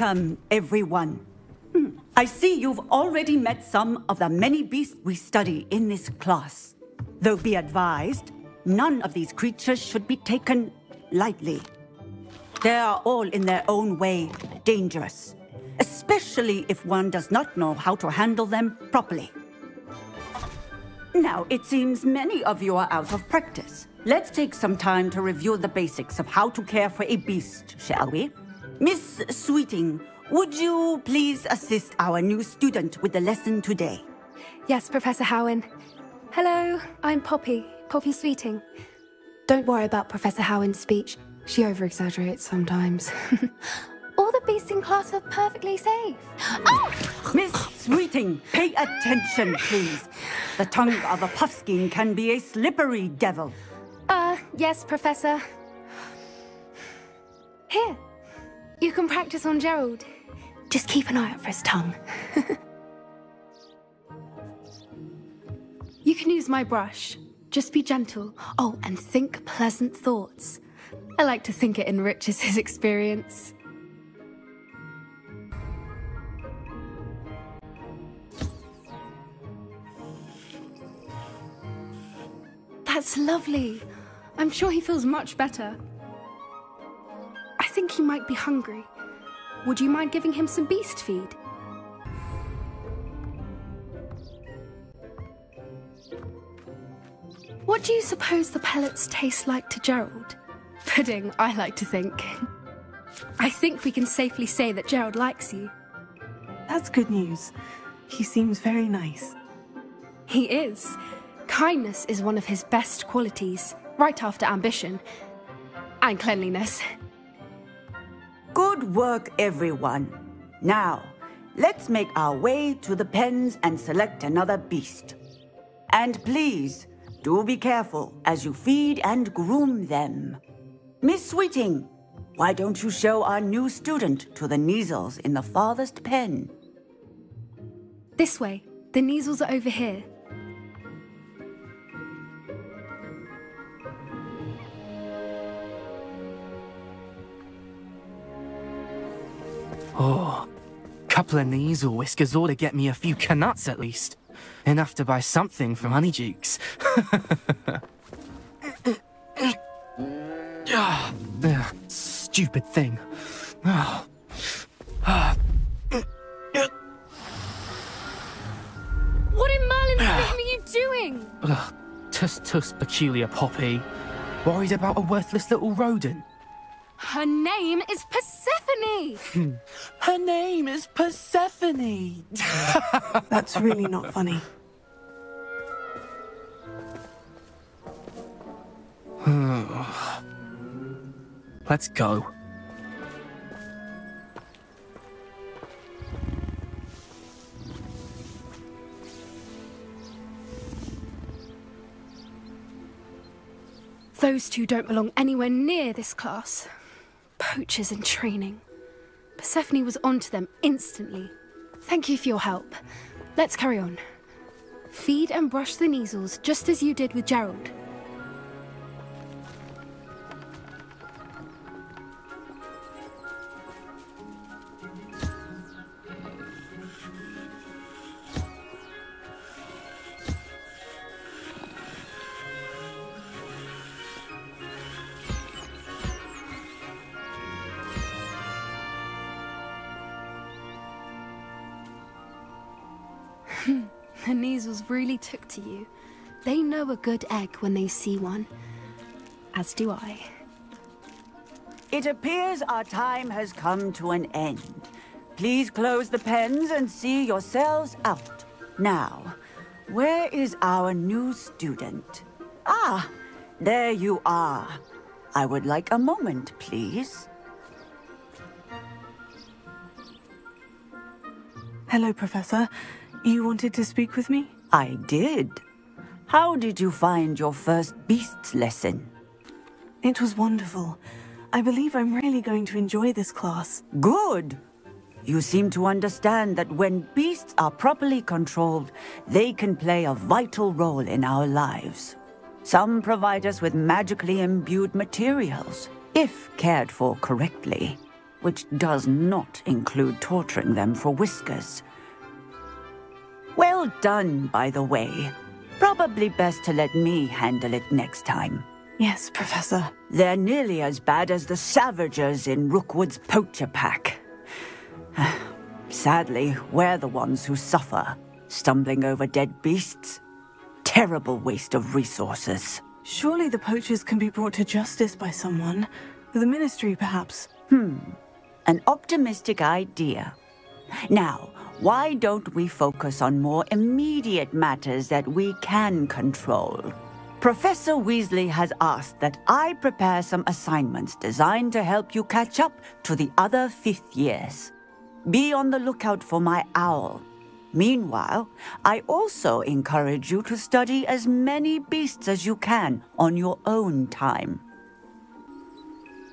Welcome, everyone. Hmm, I see you've already met some of the many beasts we study in this class. Though be advised, none of these creatures should be taken lightly. They are all in their own way dangerous, especially if one does not know how to handle them properly. Now, it seems many of you are out of practice. Let's take some time to review the basics of how to care for a beast, shall we? Miss Sweeting, would you please assist our new student with the lesson today? Yes, Professor Howin. Hello, I'm Poppy, Poppy Sweeting. Don't worry about Professor Howin's speech. She over-exaggerates sometimes. All the beasts in class are perfectly safe. Oh! Miss Sweeting, pay attention, please. The tongue of a puffskein can be a slippery devil. Uh, yes, Professor. Here, you can practice on Gerald. Just keep an eye out for his tongue. you can use my brush. Just be gentle. Oh, and think pleasant thoughts. I like to think it enriches his experience. That's lovely. I'm sure he feels much better. I think he might be hungry. Would you mind giving him some beast feed? What do you suppose the pellets taste like to Gerald? Pudding, I like to think. I think we can safely say that Gerald likes you. That's good news. He seems very nice. He is. Kindness is one of his best qualities, right after ambition. And cleanliness. Good work, everyone. Now, let's make our way to the pens and select another beast. And please, do be careful as you feed and groom them. Miss Sweeting, why don't you show our new student to the Kneazles in the farthest pen? This way. The Kneazles are over here. Oh, couple of Kneazle whiskers ought to get me a few Knuts at least. Enough to buy something from Honeydukes. Ah, ah, stupid thing. Oh. What in Merlin's ah. name are you doing? Ugh, tuss tuss peculiar Poppy. Worried about a worthless little rodent. Her name is Persephone! Hmm. Her name is Persephone! That's really not funny. Let's go. Those two don't belong anywhere near this class. Poachers in training. Persephone was onto them instantly. Thank you for your help. Let's carry on. Feed and brush the Kneazles just as you did with Gerald. Took to you. They know a good egg when they see one. As do I. It appears our time has come to an end. Please close the pens and see yourselves out. Now, where is our new student? Ah, there you are. I would like a moment, please. Hello, Professor. You wanted to speak with me? I did. How did you find your first beasts lesson? It was wonderful. I believe I'm really going to enjoy this class. Good. You seem to understand that when beasts are properly controlled, they can play a vital role in our lives. Some provide us with magically imbued materials, if cared for correctly. which does not include torturing them for whiskers. Well done, by the way. Probably best to let me handle it next time. Yes, Professor. They're nearly as bad as the Savagers in Rookwood's poacher pack. Sadly, we're the ones who suffer, stumbling over dead beasts. Terrible waste of resources. Surely the poachers can be brought to justice by someone. The Ministry, perhaps. Hmm. An optimistic idea. Now, why don't we focus on more immediate matters that we can control? Professor Weasley has asked that I prepare some assignments designed to help you catch up to the other fifth years. Be on the lookout for my owl. Meanwhile, I also encourage you to study as many beasts as you can on your own time.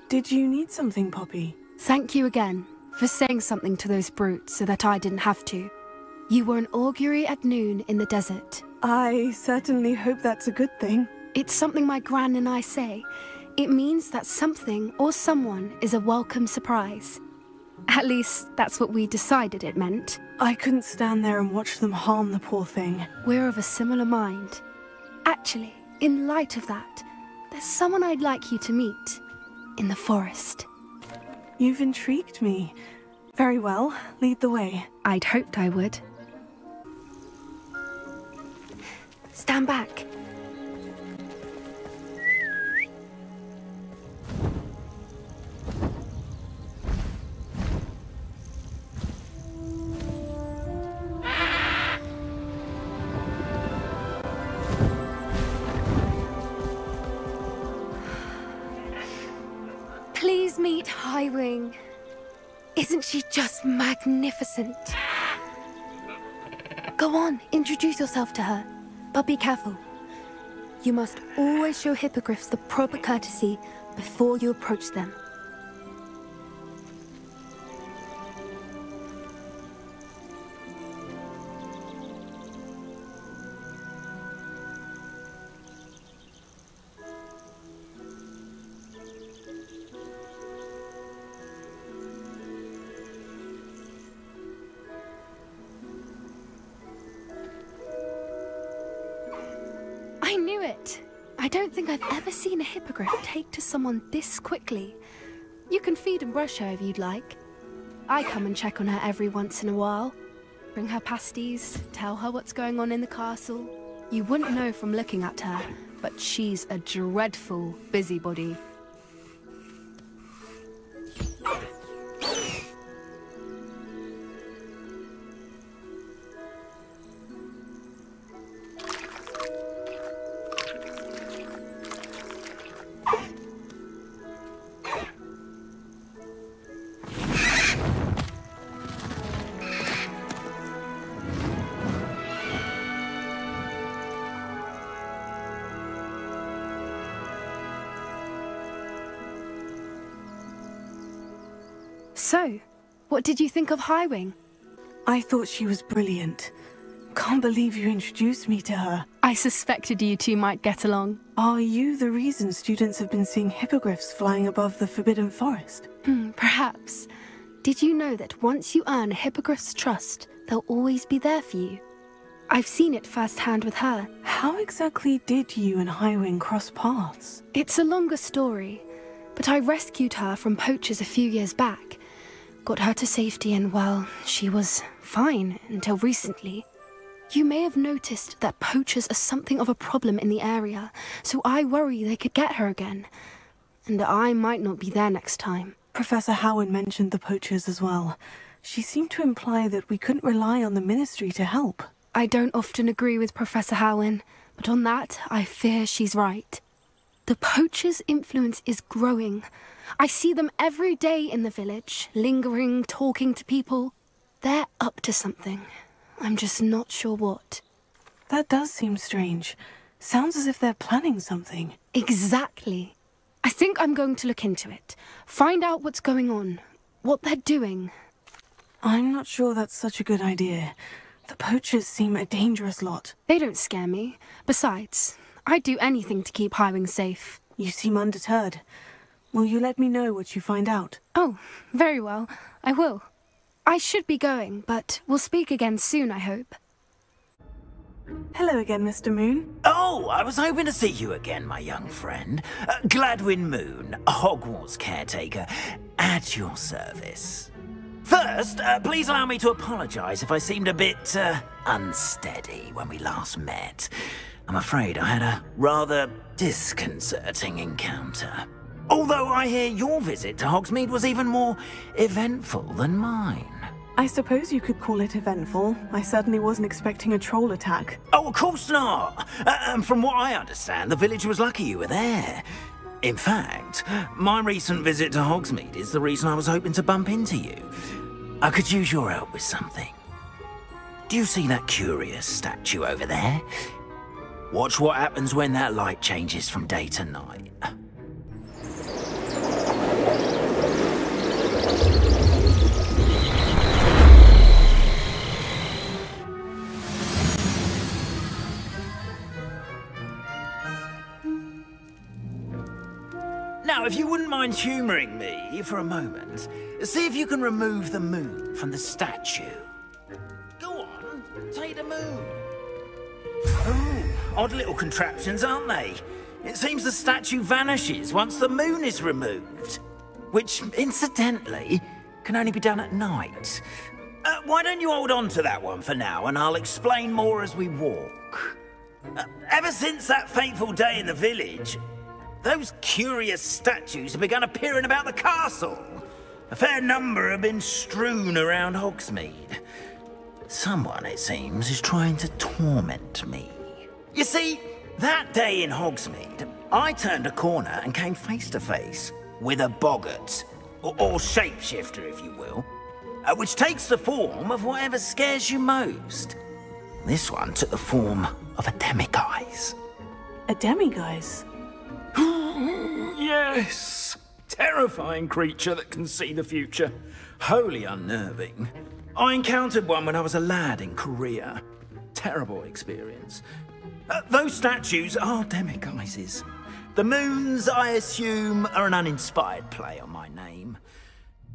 Did you need something, Poppy? Thank you again for saying something to those brutes so that I didn't have to. You were an Augurey at noon in the desert. I certainly hope that's a good thing. It's something my gran and I say. It means that something or someone is a welcome surprise. At least, that's what we decided it meant. I couldn't stand there and watch them harm the poor thing. We're of a similar mind. Actually, in light of that, there's someone I'd like you to meet in the forest. You've intrigued me. Very well, lead the way. I'd hoped I would. Stand back. Please meet Highwing. Isn't she just magnificent? Go on, introduce yourself to her. But be careful. You must always show hippogriffs the proper courtesy before you approach them. I don't think I've ever seen a hippogriff take to someone this quickly. You can feed and brush her if you'd like. I come and check on her every once in a while. Bring her pasties, tell her what's going on in the castle. You wouldn't know from looking at her, but she's a dreadful busybody. Did you think of Highwing? I thought she was brilliant. Can't believe you introduced me to her. I suspected you two might get along. Are you the reason students have been seeing hippogriffs flying above the Forbidden Forest? Hmm, perhaps. Did you know that once you earn a hippogriff's trust, they'll always be there for you? I've seen it firsthand with her. How exactly did you and Highwing cross paths? It's a longer story, but I rescued her from poachers a few years back. Got her to safety, and well, she was fine until recently. You may have noticed that poachers are something of a problem in the area, so I worry they could get her again. And I might not be there next time. Professor Howin mentioned the poachers as well. She seemed to imply that we couldn't rely on the Ministry to help. I don't often agree with Professor Howin, but on that, I fear she's right. The poacher's influence is growing. I see them every day in the village, lingering, talking to people. They're up to something. I'm just not sure what. That does seem strange. Sounds as if they're planning something. Exactly. I think I'm going to look into it, find out what's going on, what they're doing. I'm not sure that's such a good idea. The poachers seem a dangerous lot. They don't scare me. Besides, I'd do anything to keep Highwing safe. You seem undeterred. Will you let me know what you find out? Oh, very well. I will. I should be going, but we'll speak again soon, I hope. Hello again, Mr. Moon. Oh, I was hoping to see you again, my young friend. Uh, Gladwin Moon, Hogwarts caretaker, at your service. First, uh, please allow me to apologise if I seemed a bit uh, unsteady when we last met. I'm afraid I had a rather disconcerting encounter. Although I hear your visit to Hogsmeade was even more eventful than mine. I suppose you could call it eventful. I certainly wasn't expecting a troll attack. Oh, of course not. Uh, and from what I understand, the village was lucky you were there. In fact, my recent visit to Hogsmeade is the reason I was hoping to bump into you. I could use your help with something. Do you see that curious statue over there? Watch what happens when that light changes from day to night. Now, if you wouldn't mind humouring me for a moment, see if you can remove the moon from the statue. Go on, take the moon. Oh, odd little contraptions, aren't they? It seems the statue vanishes once the moon is removed. Which, incidentally, can only be done at night. Uh, why don't you hold on to that one for now, and I'll explain more as we walk. Uh, ever since that fateful day in the village, those curious statues have begun appearing about the castle. A fair number have been strewn around Hogsmeade. Someone, it seems, is trying to torment me. You see, that day in Hogsmeade, I turned a corner and came face to face with a boggart, or, or shapeshifter, if you will, uh, which takes the form of whatever scares you most. This one took the form of a demiguise. A demiguise? yes! Terrifying creature that can see the future. Wholly unnerving. I encountered one when I was a lad in Korea. Terrible experience. Uh, those statues are demiguises. The moons, I assume, are an uninspired play on my name.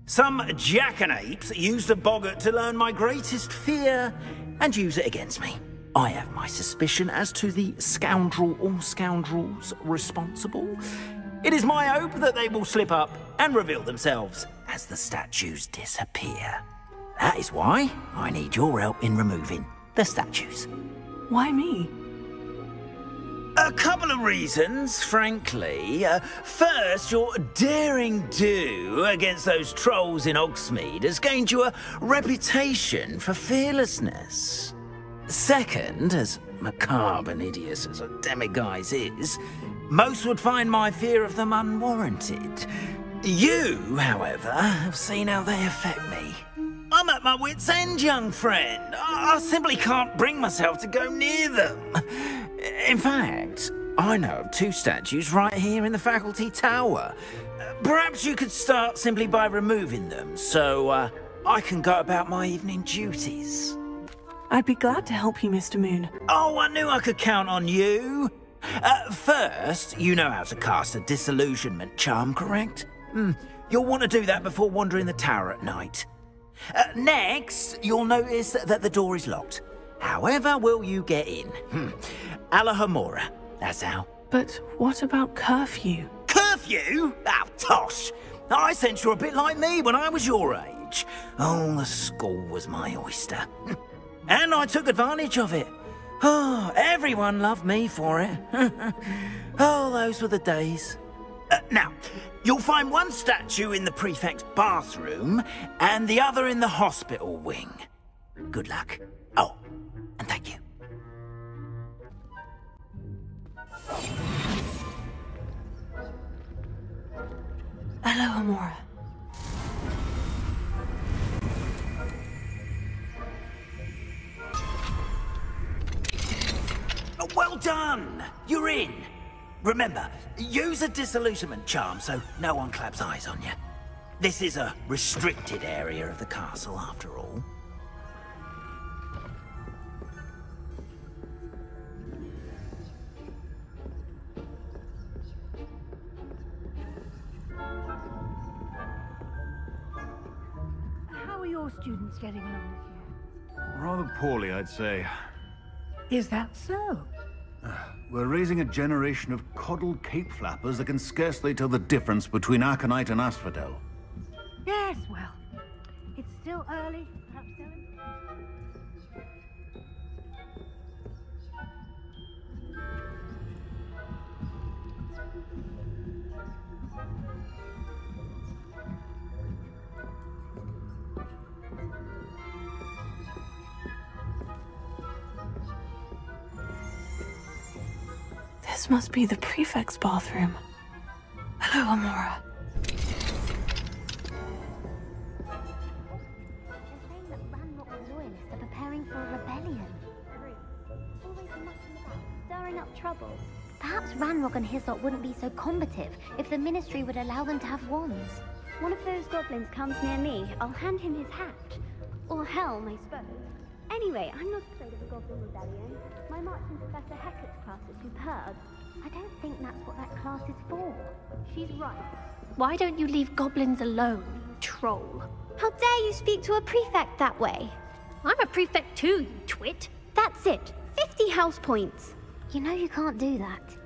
Some jackanapes used a boggart to learn my greatest fear and use it against me. I have my suspicion as to the scoundrel or scoundrels responsible. It is my hope that they will slip up and reveal themselves as the statues disappear. That is why I need your help in removing the statues. Why me? A couple of reasons, frankly. Uh, first, your daring do against those trolls in Hogsmeade has gained you a reputation for fearlessness. Second, as macabre and hideous as a demiguise is, most would find my fear of them unwarranted. You, however, have seen how they affect me. I'm at my wit's end, young friend. I, simply can't bring myself to go near them. In fact, I know of two statues right here in the faculty tower. Perhaps you could start simply by removing them, so uh, I can go about my evening duties. I'd be glad to help you, Mr. Moon. Oh, I knew I could count on you. Uh, first, you know how to cast a disillusionment charm, correct? Hmm. You'll want to do that before wandering the tower at night. Uh, next, you'll notice that the door is locked. However will you get in? Hmm. Alohomora, that's how. But what about curfew? Curfew? Oh, tosh! I sense you're a bit like me when I was your age. Oh, the school was my oyster. and I took advantage of it. Oh, everyone loved me for it. oh, those were the days. Uh, now, you'll find one statue in the prefect's bathroom and the other in the hospital wing. Good luck. Oh, and thank you. Hello, Oh, Uh, well done! You're in! Remember, use a disillusionment charm so no one claps eyes on you. This is a restricted area of the castle, after all. How are your students getting along with you? Rather poorly, I'd say. Is that so? We're raising a generation of coddled cape flappers that can scarcely tell the difference between Aconite and Asphodel. Yes, must be the prefect's bathroom. Hello, Amora. A trouble. Perhaps Ranrock and Hislop wouldn't be so combative if the Ministry would allow them to have wands. One of those goblins comes near me, I'll hand him his hat. Or helm, I suppose. Anyway, I'm not afraid of the Goblin Rebellion. My marching Professor Hecat's class is superb. I don't think that's what that class is for. She's right. Why don't you leave goblins alone, troll? How dare you speak to a prefect that way? I'm a prefect too, you twit. That's it. 50 house points. You know you can't do that.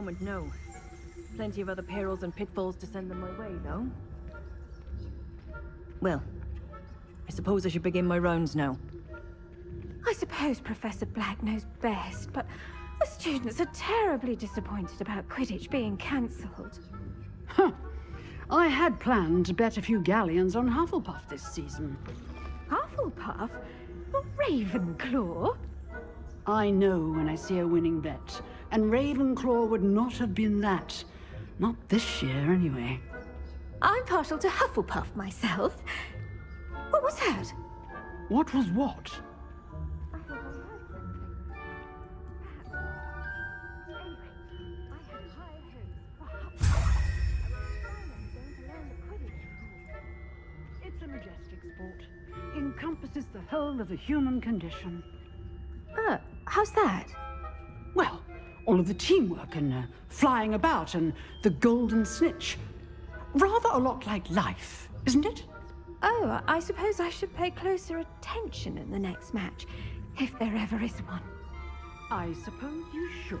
Moment, no. Plenty of other perils and pitfalls to send them my way, though. Well, I suppose I should begin my rounds now. I suppose Professor Black knows best, but the students are terribly disappointed about Quidditch being cancelled. Huh. I had planned to bet a few galleons on Hufflepuff this season. Hufflepuff? Or Ravenclaw? I know when I see a winning bet, and Ravenclaw would not have been that. Not this year, anyway. I'm partial to Hufflepuff myself. What was that? What was what? I think I heard something. Anyway, I have high hopes for Hufflepuff. Simon's going to learn the Quidditch rules. It's a majestic sport. Encompasses the whole of the human condition. Uh, how's that? Well, all of the teamwork and uh, flying about and the golden snitch. Rather a lot like life, isn't it? Oh, I suppose I should pay closer attention in the next match, if there ever is one. I suppose you should.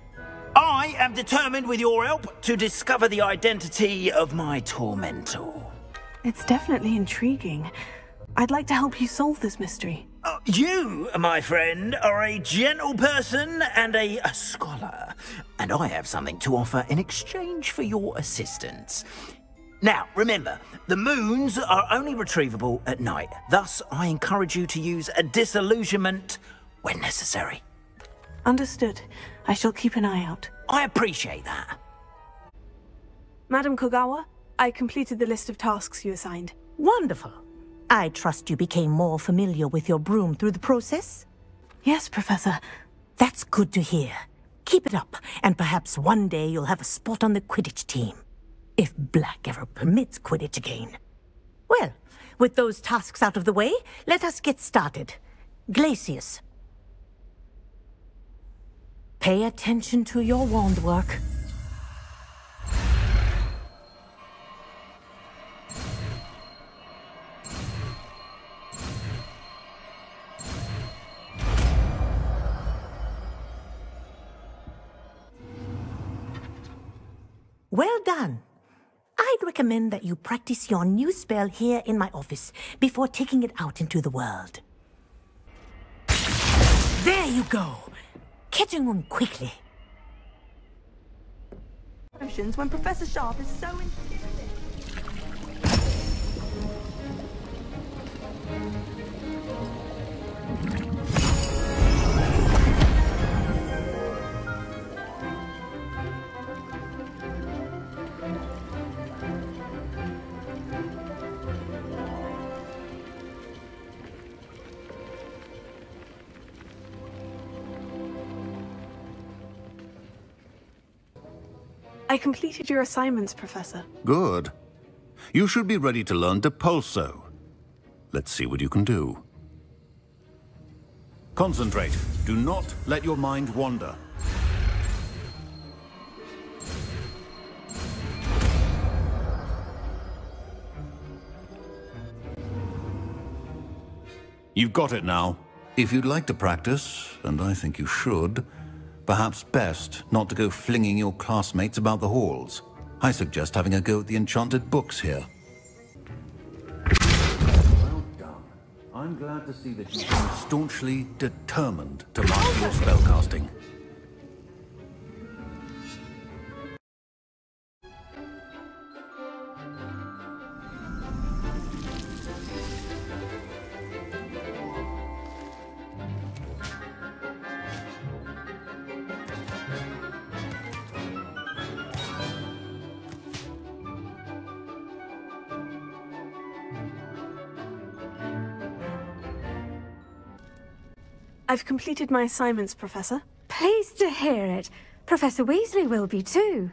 I am determined, with your help, to discover the identity of my tormentor. It's definitely intriguing. I'd like to help you solve this mystery. Uh, you, my friend, are a gentle person and a, a scholar, and I have something to offer in exchange for your assistance. Now, remember, the moons are only retrievable at night. Thus, I encourage you to use a disillusionment when necessary. Understood. I shall keep an eye out. I appreciate that. Madam Kogawa, I completed the list of tasks you assigned. Wonderful. I trust you became more familiar with your broom through the process? Yes, Professor. That's good to hear. Keep it up, and perhaps one day you'll have a spot on the Quidditch team. If Black ever permits Quidditch again. Well, with those tasks out of the way, let us get started. Glacius. Pay attention to your wand work. Well done. I'd recommend that you practice your new spell here in my office before taking it out into the world. There you go. Catching on quickly. When Professor Sharp is so I completed your assignments, Professor. Good. You should be ready to learn Depulso. Let's see what you can do. Concentrate. Do not let your mind wander. You've got it now. If you'd like to practice, and I think you should, perhaps best not to go flinging your classmates about the halls. I suggest having a go at the enchanted books here. Well done. I'm glad to see that you seem staunchly determined to master your spellcasting. I've completed my assignments, Professor. Pleased to hear it. Professor Weasley will be too.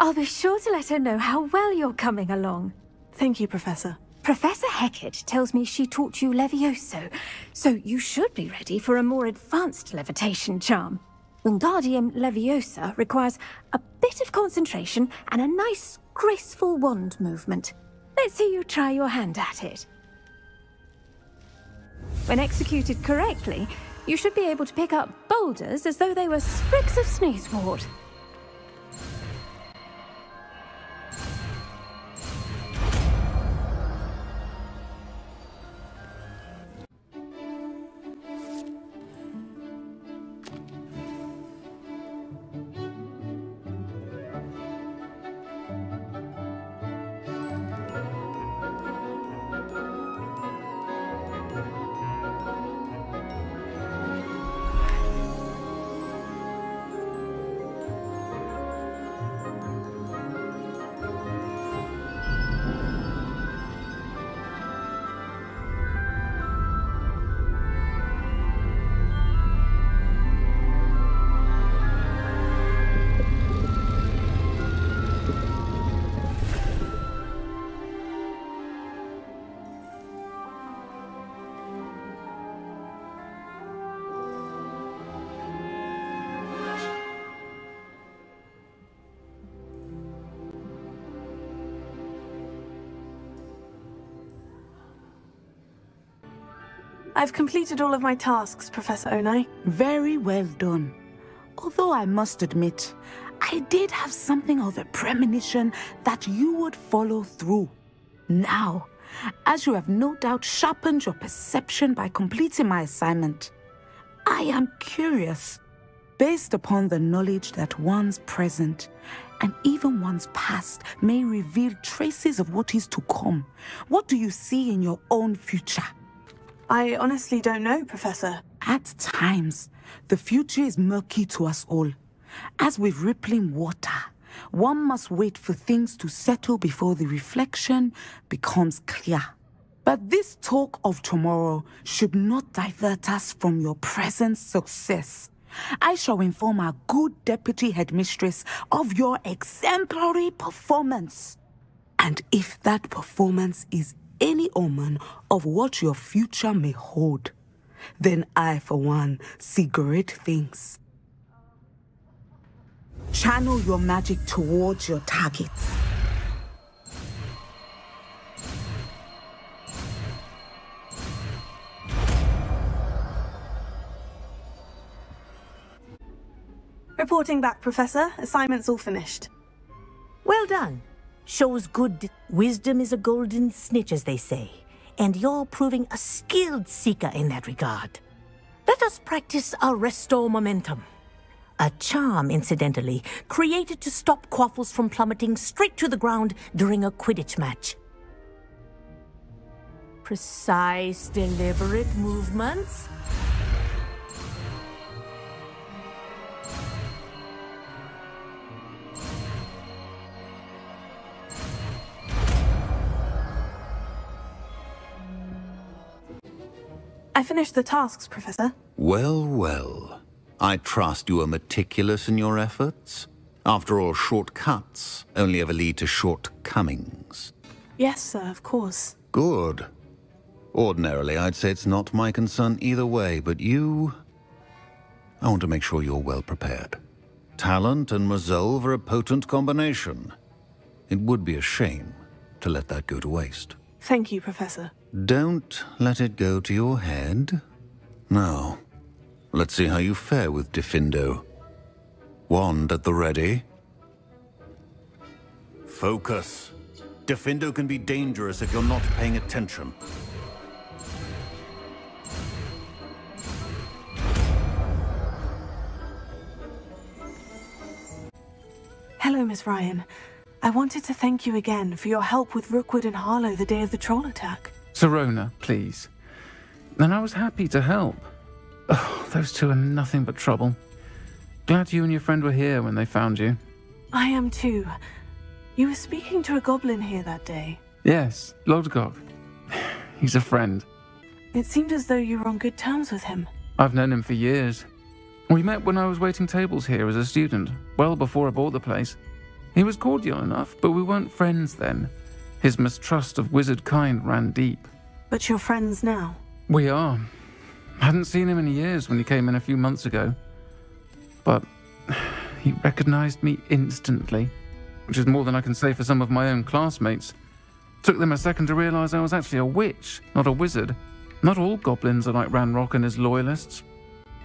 I'll be sure to let her know how well you're coming along. Thank you, Professor. Professor Hecat tells me she taught you Levioso, so you should be ready for a more advanced levitation charm. Wingardium Leviosa requires a bit of concentration and a nice, graceful wand movement. Let's see you try your hand at it. When executed correctly, you should be able to pick up boulders as though they were sprigs of sneezewort. I've completed all of my tasks, Professor Onai. Very well done. Although I must admit, I did have something of a premonition that you would follow through. Now, as you have no doubt sharpened your perception by completing my assignment, I am curious, based upon the knowledge that one's present and even one's past may reveal traces of what is to come. What do you see in your own future? I honestly don't know, Professor. At times, the future is murky to us all. As with rippling water, one must wait for things to settle before the reflection becomes clear. But this talk of tomorrow should not divert us from your present success. I shall inform our good deputy headmistress of your exemplary performance. And if that performance is any omen of what your future may hold, then I, for one, see great things. channel your magic towards your target. Reporting back, Professor. Assignment's all finished. Well done. Shows good wisdom is a golden snitch, as they say. And you're proving a skilled seeker in that regard. Let us practice Arresto Momentum. A charm, incidentally, created to stop quaffles from plummeting straight to the ground during a Quidditch match. Precise, deliberate movements. I finished the tasks, Professor. Well, well. I trust you are meticulous in your efforts. After all, shortcuts only ever lead to shortcomings. Yes, sir, of course. Good. Ordinarily, I'd say it's not my concern either way, but you... I want to make sure you're well prepared. Talent and resolve are a potent combination. It would be a shame to let that go to waste. Thank you, Professor. Don't let it go to your head. Now, let's see how you fare with Diffindo. Wand at the ready. Focus. Diffindo can be dangerous if you're not paying attention. Hello, Miss Ryan. I wanted to thank you again for your help with Rookwood and Harlow the day of the troll attack. Sirona, please. And I was happy to help. Oh, those two are nothing but trouble. Glad you and your friend were here when they found you. I am too. You were speaking to a goblin here that day. Yes, Lodgok. He's a friend. It seemed as though you were on good terms with him. I've known him for years. We met when I was waiting tables here as a student, well before I bought the place. He was cordial enough, but we weren't friends then. His mistrust of wizard kind ran deep. But you're friends now? We are. Hadn't seen him in years when he came in a few months ago. But he recognized me instantly, which is more than I can say for some of my own classmates. Took them a second to realize I was actually a witch, not a wizard. Not all goblins are like Ranrock and his loyalists.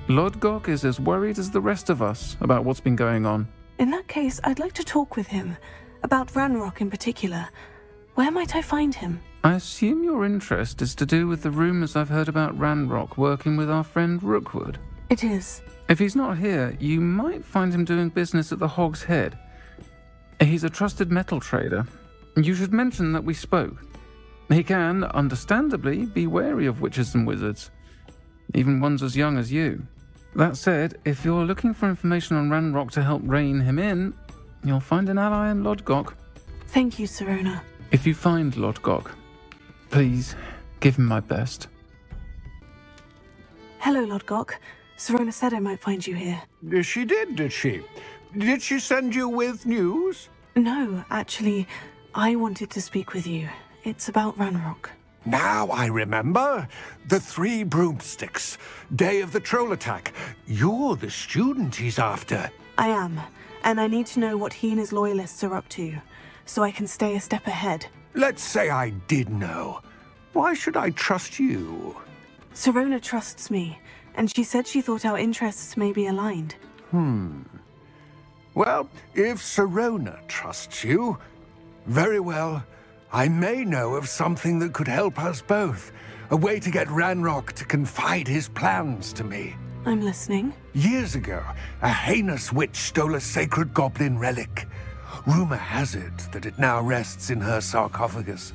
Lodgok is as worried as the rest of us about what's been going on. In that case, I'd like to talk with him. About Ranrock in particular. Where might I find him? I assume your interest is to do with the rumors I've heard about Ranrock working with our friend Rookwood. It is. If he's not here, you might find him doing business at the Hog's Head. He's a trusted metal trader. You should mention that we spoke. He can, understandably, be wary of witches and wizards, even ones as young as you. That said, if you're looking for information on Ranrock to help rein him in, you'll find an ally in Lodgok. Thank you, Sirona. If you find Lodgok, please give him my best. Hello, Lodgok. Sirona said I might find you here. She did, did she? Did she send you with news? No, actually, I wanted to speak with you. It's about Ranrock. Now I remember. The three broomsticks. Day of the troll attack. You're the student he's after. I am, and I need to know what he and his loyalists are up to, so I can stay a step ahead. Let's say I did know. Why should I trust you? Sirona trusts me, and she said she thought our interests may be aligned. Hmm. Well, if Sirona trusts you, very well. I may know of something that could help us both. A way to get Ranrock to confide his plans to me. I'm listening. Years ago, a heinous witch stole a sacred goblin relic. Rumor has it that it now rests in her sarcophagus,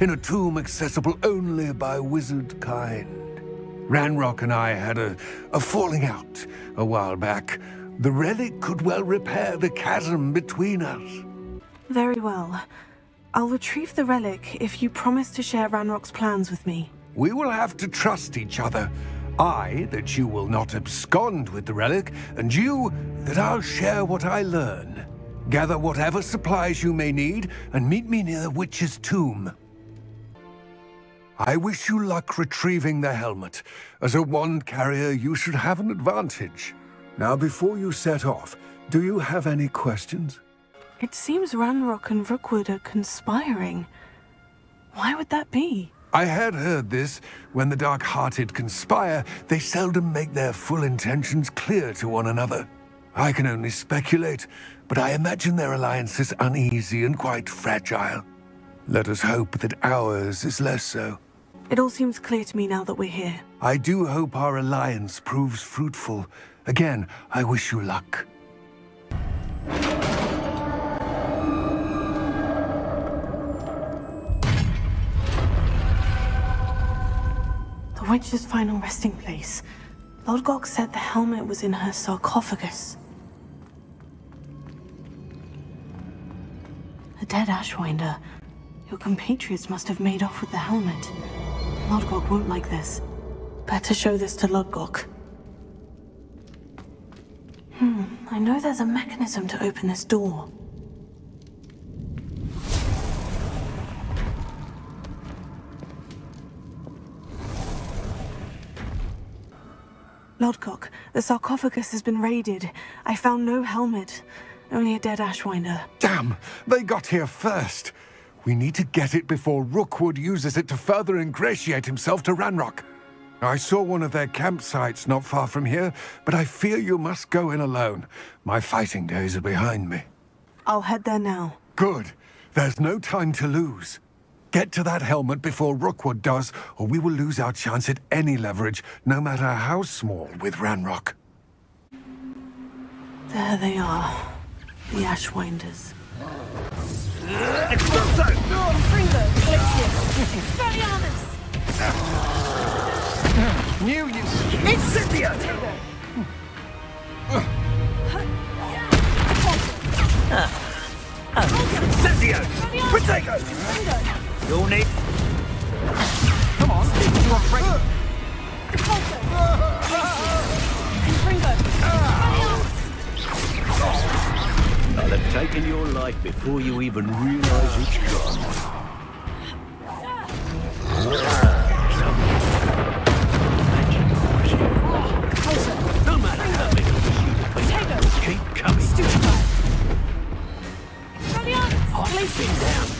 in a tomb accessible only by wizard kind. Ranrock and I had a, a falling out a while back. The relic could well repair the chasm between us. Very well. I'll retrieve the relic if you promise to share Ranrock's plans with me. We will have to trust each other. I, that you will not abscond with the relic, and you, that I'll share what I learn. Gather whatever supplies you may need, and meet me near the witch's tomb. I wish you luck retrieving the helmet. As a wand carrier, you should have an advantage. Now, before you set off, Do you have any questions? It seems Ranrock and Rookwood are conspiring. Why would that be? I had heard this. When the dark-hearted conspire, they seldom make their full intentions clear to one another. I can only speculate, but I imagine their alliance is uneasy and quite fragile. Let us hope that ours is less so. It all seems clear to me now that we're here. I do hope our alliance proves fruitful. Again, I wish you luck. Witch's final resting place. Lodgok said the helmet was in her sarcophagus. A dead Ashwinder. Your compatriots must have made off with the helmet. Lodgok won't like this. Better show this to Lodgok. Hmm, I know there's a mechanism to open this door. Lodgok, the sarcophagus has been raided. I found no helmet, only a dead Ashwinder. Damn! They got here first! We need to get it before Rookwood uses it to further ingratiate himself to Ranrock. I saw one of their campsites not far from here, but I fear you must go in alone. My fighting days are behind me. I'll head there now. Good. There's no time to lose. Get to that helmet before Rookwood does, or we will lose our chance at any leverage, no matter how small, with Ranrock. There they are. The Ashwinders. New you. Incendio! Incendio! Protego! You'll need. Come on, you are ready. I'll have taken your life before you even realize it's gone. No matter how big of a shoot it be, keep coming. Hot down.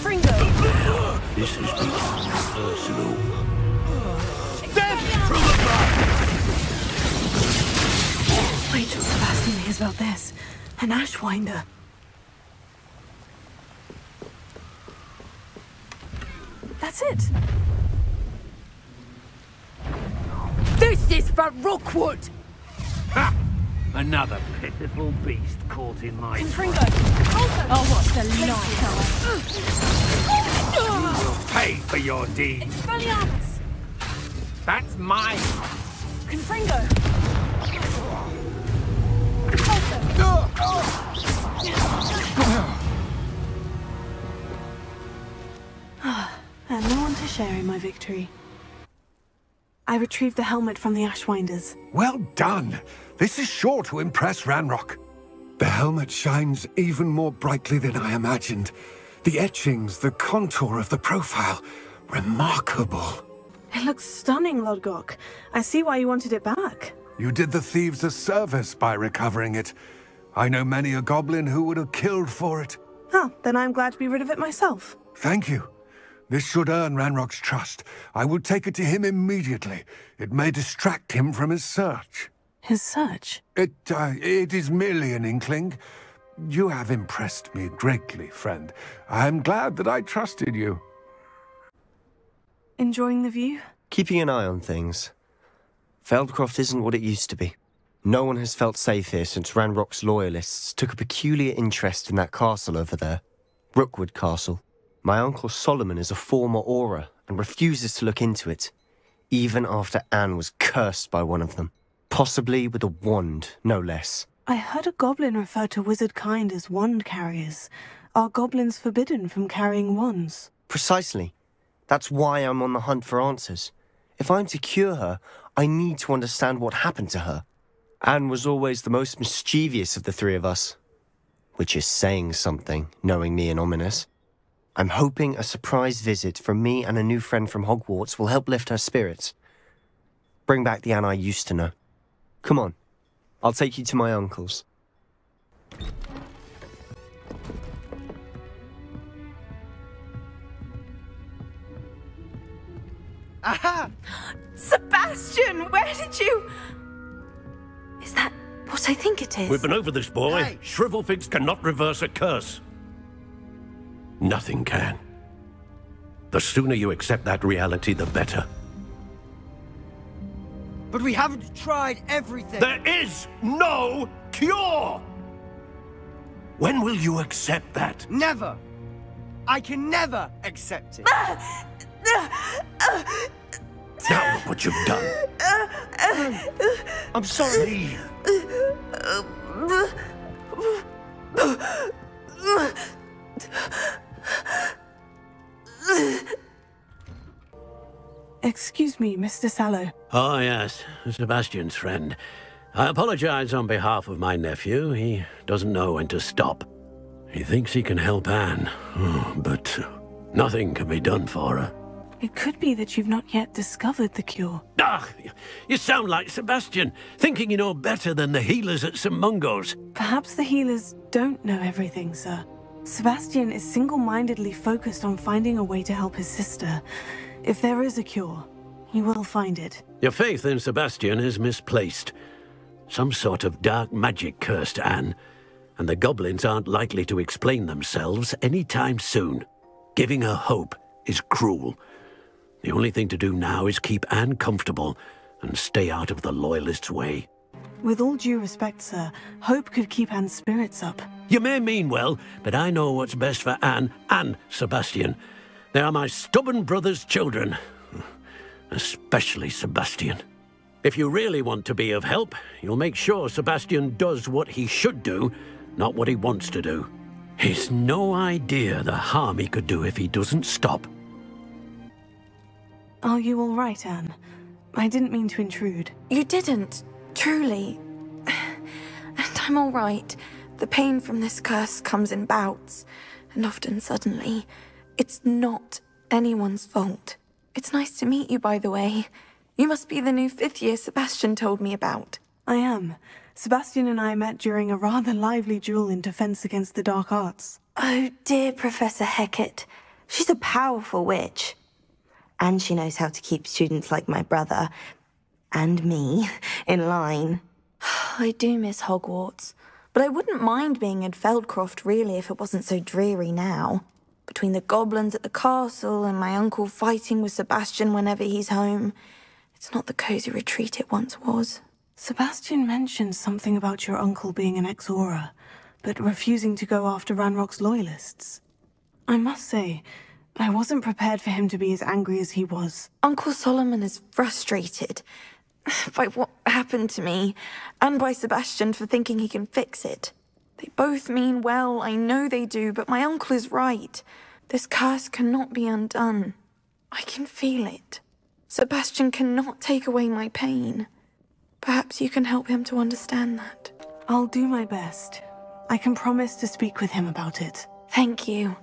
This is becoming personal. Death to the blood! Wait till Sebastian hears about this. An Ashwinder. That's it. This is for Rookwood! Ha! Another pitiful beast caught in my Confringo! Oh, what's the You will pay for your deeds. That's mine. Confringo! Ah, and no one to share in my victory. I retrieved the helmet from the Ashwinders. Well done! This is sure to impress Ranrock. The helmet shines even more brightly than I imagined. The etchings, the contour of the profile, remarkable. It looks stunning, Lodgok. I see why you wanted it back. You did the thieves a service by recovering it. I know many a goblin who would have killed for it. Ah, then I'm glad to be rid of it myself. Thank you. This should earn Ranrock's trust. I will take it to him immediately. It may distract him from his search. His search? It, uh, it is merely an inkling. You have impressed me greatly, friend. I'm glad that I trusted you. Enjoying the view? Keeping an eye on things. Feldcroft isn't what it used to be. No one has felt safe here since Ranrock's loyalists took a peculiar interest in that castle over there. Rookwood Castle. My uncle Solomon is a former Auror and refuses to look into it, even after Anne was cursed by one of them. Possibly with a wand, no less. I heard a goblin refer to wizard kind as wand carriers. Are goblins forbidden from carrying wands? Precisely. That's why I'm on the hunt for answers. If I'm to cure her, I need to understand what happened to her. Anne was always the most mischievous of the three of us. Which is saying something, knowing me and Ominis. I'm hoping a surprise visit from me and a new friend from Hogwarts will help lift her spirits. Bring back the Anne I used to know. Come on. I'll take you to my uncle's. Aha! Sebastian, where did you... Is that what I think it is? We've been over this, boy. Hey. Shrivelfigs cannot reverse a curse. Nothing can. The sooner you accept that reality, the better. But we haven't tried everything. There is no cure! When will you accept that? Never! I can never accept it. Now look what you've done. I'm sorry. Excuse me, Mr. Sallow. Oh, yes, Sebastian's friend. I apologize on behalf of my nephew. He doesn't know when to stop. He thinks he can help Anne, but nothing can be done for her. It could be that you've not yet discovered the cure. Ah, you sound like Sebastian, thinking you know better than the healers at St. Mungo's. Perhaps the healers don't know everything, sir. Sebastian is single-mindedly focused on finding a way to help his sister. If there is a cure, he will find it. Your faith in Sebastian is misplaced. Some sort of dark magic cursed Anne, and the goblins aren't likely to explain themselves any time soon. Giving her hope is cruel. The only thing to do now is keep Anne comfortable and stay out of the Loyalists' way. With all due respect, sir, hope could keep Anne's spirits up. You may mean well, but I know what's best for Anne and Sebastian. They are my stubborn brother's children. Especially Sebastian. If you really want to be of help, you'll make sure Sebastian does what he should do, not what he wants to do. He's no idea the harm he could do if he doesn't stop. Are you all right, Anne? I didn't mean to intrude. You didn't, truly. And I'm all right. The pain from this curse comes in bouts, and often suddenly. It's not anyone's fault. It's nice to meet you, by the way. You must be the new fifth year Sebastian told me about. I am. Sebastian and I met during a rather lively duel in Defense Against the Dark Arts. Oh, dear Professor Hecat. She's a powerful witch. And she knows how to keep students like my brother, and me, in line. I do miss Hogwarts, but I wouldn't mind being in Feldcroft really if it wasn't so dreary now. Between the goblins at the castle and my uncle fighting with Sebastian whenever he's home, it's not the cosy retreat it once was. Sebastian mentioned something about your uncle being an ex-Auror, but refusing to go after Ranrock's loyalists. I must say, I wasn't prepared for him to be as angry as he was. Uncle Solomon is frustrated by what happened to me, and by Sebastian for thinking he can fix it. They both mean well, I know they do, but my uncle is right. This curse cannot be undone. I can feel it. Sebastian cannot take away my pain. Perhaps you can help him to understand that. I'll do my best. I can promise to speak with him about it. Thank you.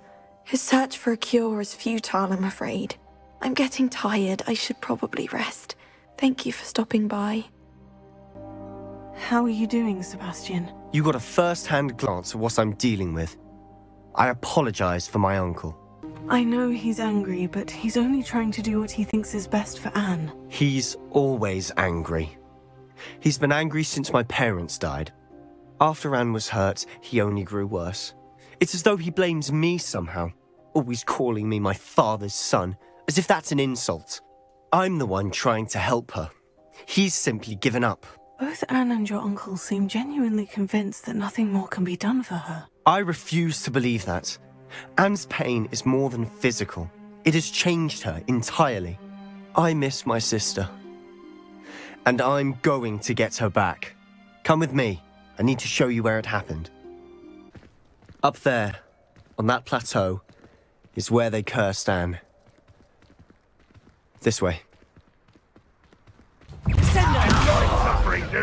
His search for a cure is futile, I'm afraid. I'm getting tired. I should probably rest. Thank you for stopping by. How are you doing, Sebastian? You got a first-hand glance at what I'm dealing with. I apologize for my uncle. I know he's angry, but he's only trying to do what he thinks is best for Anne. He's always angry. He's been angry since my parents died. After Anne was hurt, he only grew worse. It's as though he blames me somehow, always calling me my father's son, as if that's an insult. I'm the one trying to help her. He's simply given up. Both Anne and your uncle seem genuinely convinced that nothing more can be done for her. I refuse to believe that. Anne's pain is more than physical. It has changed her entirely. I miss my sister. And I'm going to get her back. Come with me. I need to show you where it happened. Up there, on that plateau, is where they cursed Anne. This way.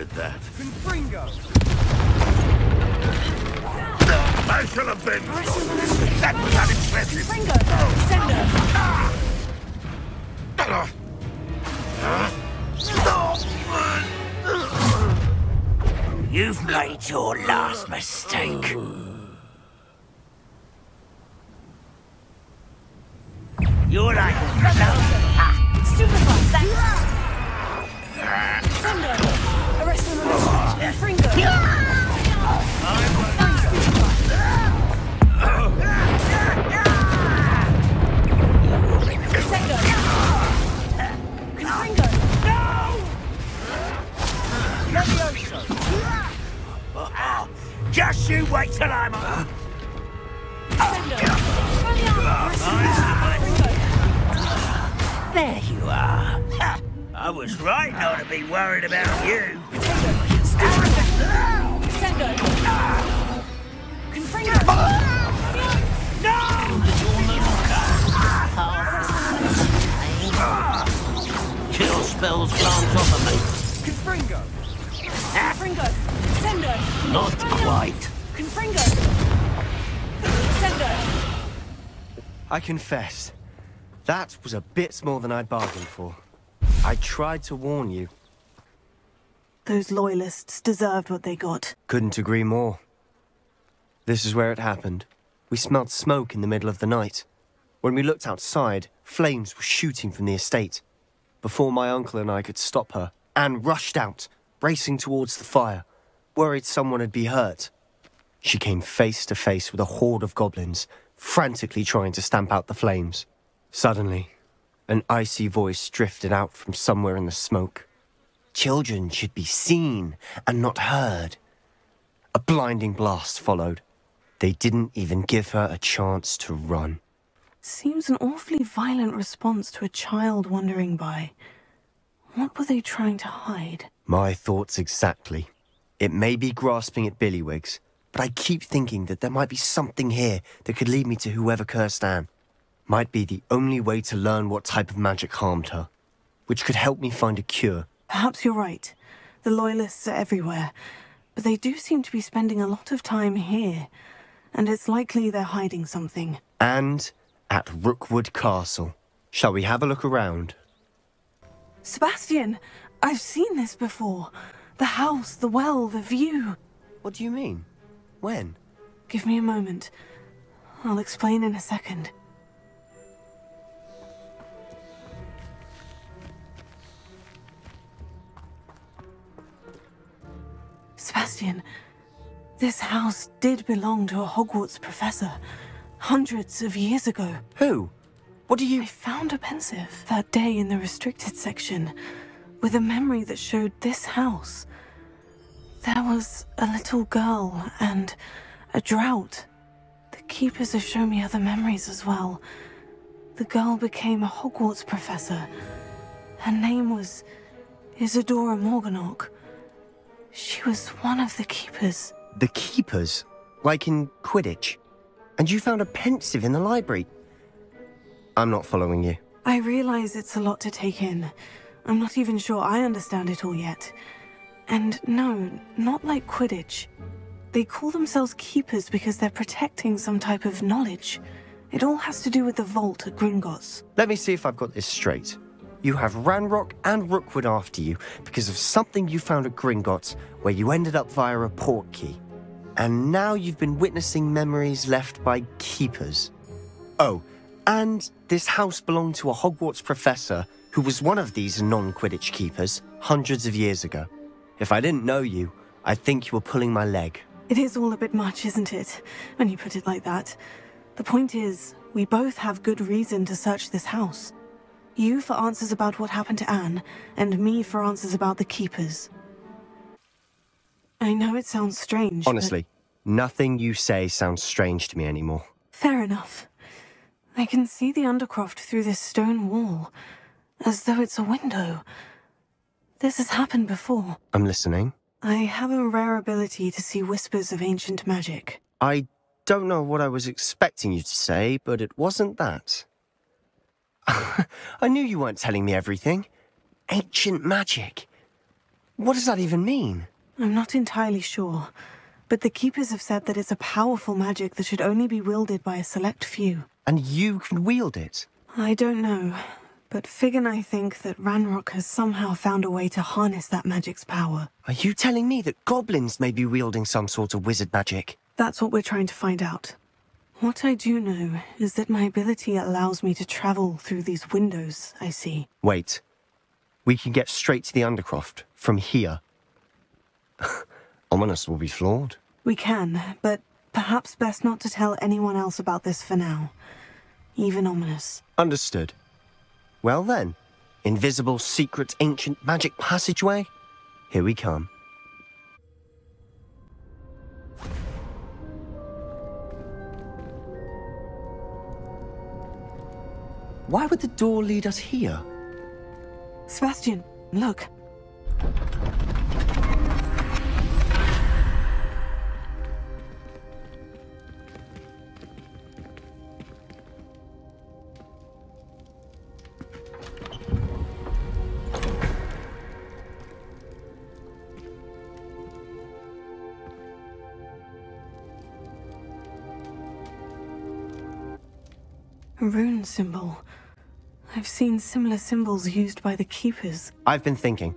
with that. Confringo! I shall avenge you. That was unimpressive. You've made your last mistake. You're like Just you wait till I'm. There you are. I was right not to be worried about you. Chill spells can't offer me. Confringo! Confringo! Sendo! Not quite. Confringo! Sendo! I confess, that was a bit more than I bargained for. I tried to warn you. Those loyalists deserved what they got. Couldn't agree more. This is where it happened. We smelled smoke in the middle of the night. When we looked outside, flames were shooting from the estate. Before my uncle and I could stop her, Anne rushed out, racing towards the fire, worried someone had be hurt. She came face to face with a horde of goblins, frantically trying to stamp out the flames. Suddenly, an icy voice drifted out from somewhere in the smoke. Children should be seen and not heard. A blinding blast followed. They didn't even give her a chance to run. Seems an awfully violent response to a child wandering by. What were they trying to hide? My thoughts exactly. It may be grasping at Billywigs, but I keep thinking that there might be something here that could lead me to whoever cursed Anne. Might be the only way to learn what type of magic harmed her, which could help me find a cure. Perhaps you're right. The Loyalists are everywhere, but they do seem to be spending a lot of time here, and it's likely they're hiding something. And at Rookwood Castle. Shall we have a look around? Sebastian, I've seen this before. The house, the well, the view. What do you mean? When? Give me a moment. I'll explain in a second. Sebastian, this house did belong to a Hogwarts professor hundreds of years ago. Who? What do you. I found a Pensieve that day in the restricted section with a memory that showed this house. There was a little girl and a drought. The keepers have shown me other memories as well. The girl became a Hogwarts professor. Her name was Isadora Morganach. She was one of the keepers. The keepers? Like in Quidditch? And you found a Pensieve in the library? I'm not following you. I realize it's a lot to take in. I'm not even sure I understand it all yet. And no, not like Quidditch. They call themselves keepers because they're protecting some type of knowledge. It all has to do with the vault at Gringotts. Let me see if I've got this straight. you have Ranrock and Rookwood after you because of something you found at Gringotts, where you ended up via a port key. And now you've been witnessing memories left by keepers. Oh, and this house belonged to a Hogwarts professor who was one of these non Quidditch keepers hundreds of years ago. If I didn't know you, I'd think you were pulling my leg. It is all a bit much, isn't it? When you put it like that. The point is, we both have good reason to search this house. You for answers about what happened to Anne, and me for answers about the Keepers. I know it sounds strange. but- Honestly, nothing you say sounds strange to me anymore. Fair enough. I can see the Undercroft through this stone wall, as though it's a window. This has happened before. I'm listening. I have a rare ability to see whispers of ancient magic. I don't know what I was expecting you to say, but it wasn't that. I knew you weren't telling me everything. Ancient magic. What does that even mean? I'm not entirely sure, but the Keepers have said that it's a powerful magic that should only be wielded by a select few. And you can wield it? I don't know, but Fig and I think that Ranrock has somehow found a way to harness that magic's power. Are you telling me that goblins may be wielding some sort of wizard magic? That's what we're trying to find out. What I do know is that my ability allows me to travel through these windows I see. Wait. We can get straight to the Undercroft from here. Ominis will be floored. We can, but perhaps best not to tell anyone else about this for now. Even Ominis. Understood. Well then, invisible, secret, ancient magic passageway? Here we come. Why would the door lead us here? Sebastian, look. Rune symbol. I've seen similar symbols used by the Keepers. I've been thinking.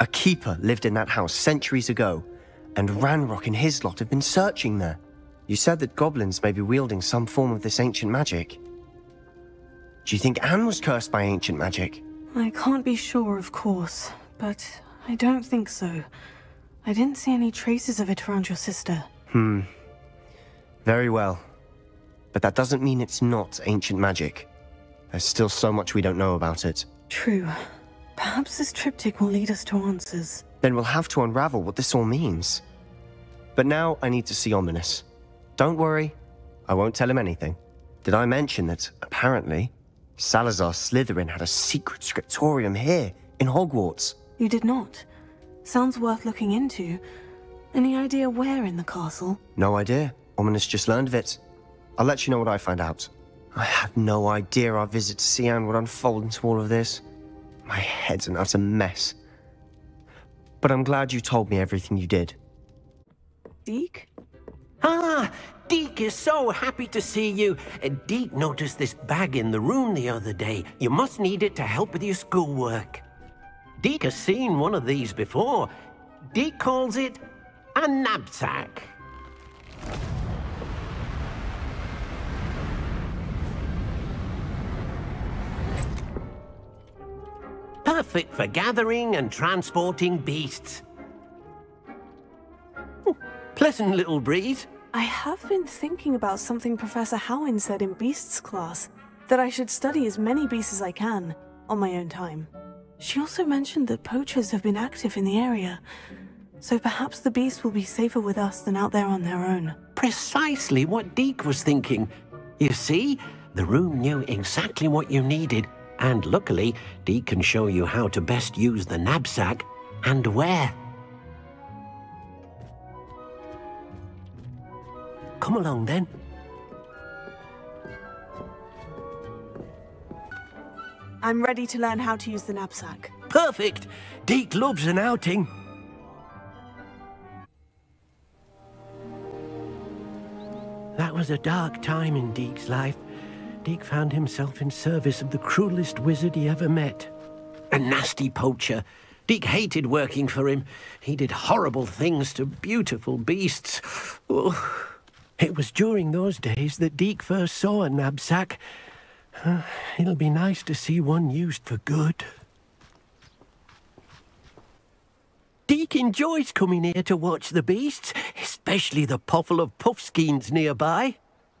A keeper lived in that house centuries ago, and Ranrock and his lot have been searching there. You said that goblins may be wielding some form of this ancient magic. Do you think Anne was cursed by ancient magic? I can't be sure, of course, but I don't think so. I didn't see any traces of it around your sister. Hmm. Very well. But that doesn't mean it's not ancient magic. There's still so much we don't know about it. True. Perhaps this triptych will lead us to answers. Then we'll have to unravel what this all means. But now I need to see Ominis. Don't worry, I won't tell him anything. Did I mention that, apparently, Salazar Slytherin had a secret scriptorium here, in Hogwarts? You did not. Sounds worth looking into. Any idea where in the castle? No idea. Ominis just learned of it. I'll let you know what I find out. I had no idea our visit to Cian would unfold into all of this. My head's an utter mess. But I'm glad you told me everything you did. Deek? Ah, Deek is so happy to see you. Uh, Deek noticed this bag in the room the other day. You must need it to help with your schoolwork. Deek has seen one of these before. Deek calls it a knapsack. Perfect for gathering and transporting beasts. Oh, Pleasant little breeze. I have been thinking about something Professor Howin said in Beasts class that I should study as many beasts as I can on my own time. She also mentioned that poachers have been active in the area, so perhaps the beasts will be safer with us than out there on their own. Precisely what Deek was thinking. You see, the room knew exactly what you needed, and luckily, Deek can show you how to best use the knapsack and where. Come along then. I'm ready to learn how to use the knapsack. Perfect! Deek loves an outing. That was a dark time in Deek's life. Deek found himself in service of the cruelest wizard he ever met. A nasty poacher. Deek hated working for him. He did horrible things to beautiful beasts. Oh. It was during those days that Deek first saw a knapsack. Uh, it'll be nice to see one used for good. Deek enjoys coming here to watch the beasts, especially the puffle of puffskeins nearby.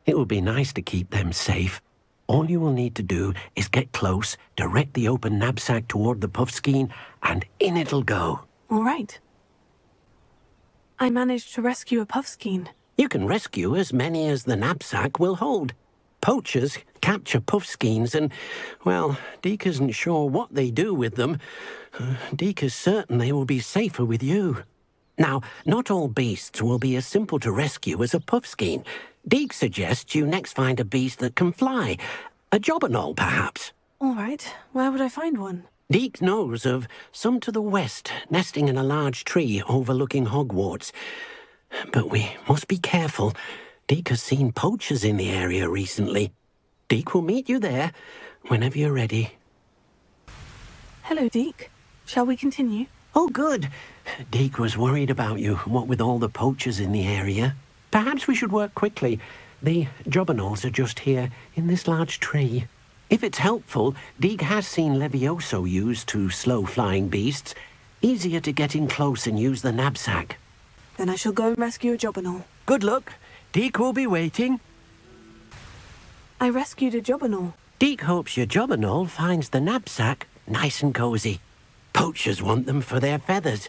It will be nice to keep them safe. All you will need to do is get close, direct the open knapsack toward the puffskein, and in it'll go. All right. I managed to rescue a puffskein. You can rescue as many as the knapsack will hold. Poachers capture puffskeins and, well, Deek isn't sure what they do with them. Uh, Deek is certain they will be safer with you. Now, not all beasts will be as simple to rescue as a puffskein. Deek suggests you next find a beast that can fly. A jobberknoll, perhaps. All right. Where would I find one? Deek knows of some to the west, nesting in a large tree overlooking Hogwarts. But we must be careful. Deek has seen poachers in the area recently. Deek will meet you there whenever you're ready. Hello, Deek. Shall we continue? Oh, good. Deek was worried about you, what with all the poachers in the area. Perhaps we should work quickly. The jobberknolls are just here, in this large tree. If it's helpful, Deek has seen Levioso used to slow flying beasts. Easier to get in close and use the knapsack. Then I shall go and rescue a jobberknoll. Good luck. Deek will be waiting. I rescued a jobberknoll. Deek hopes your jobberknoll finds the knapsack nice and cozy. Poachers want them for their feathers,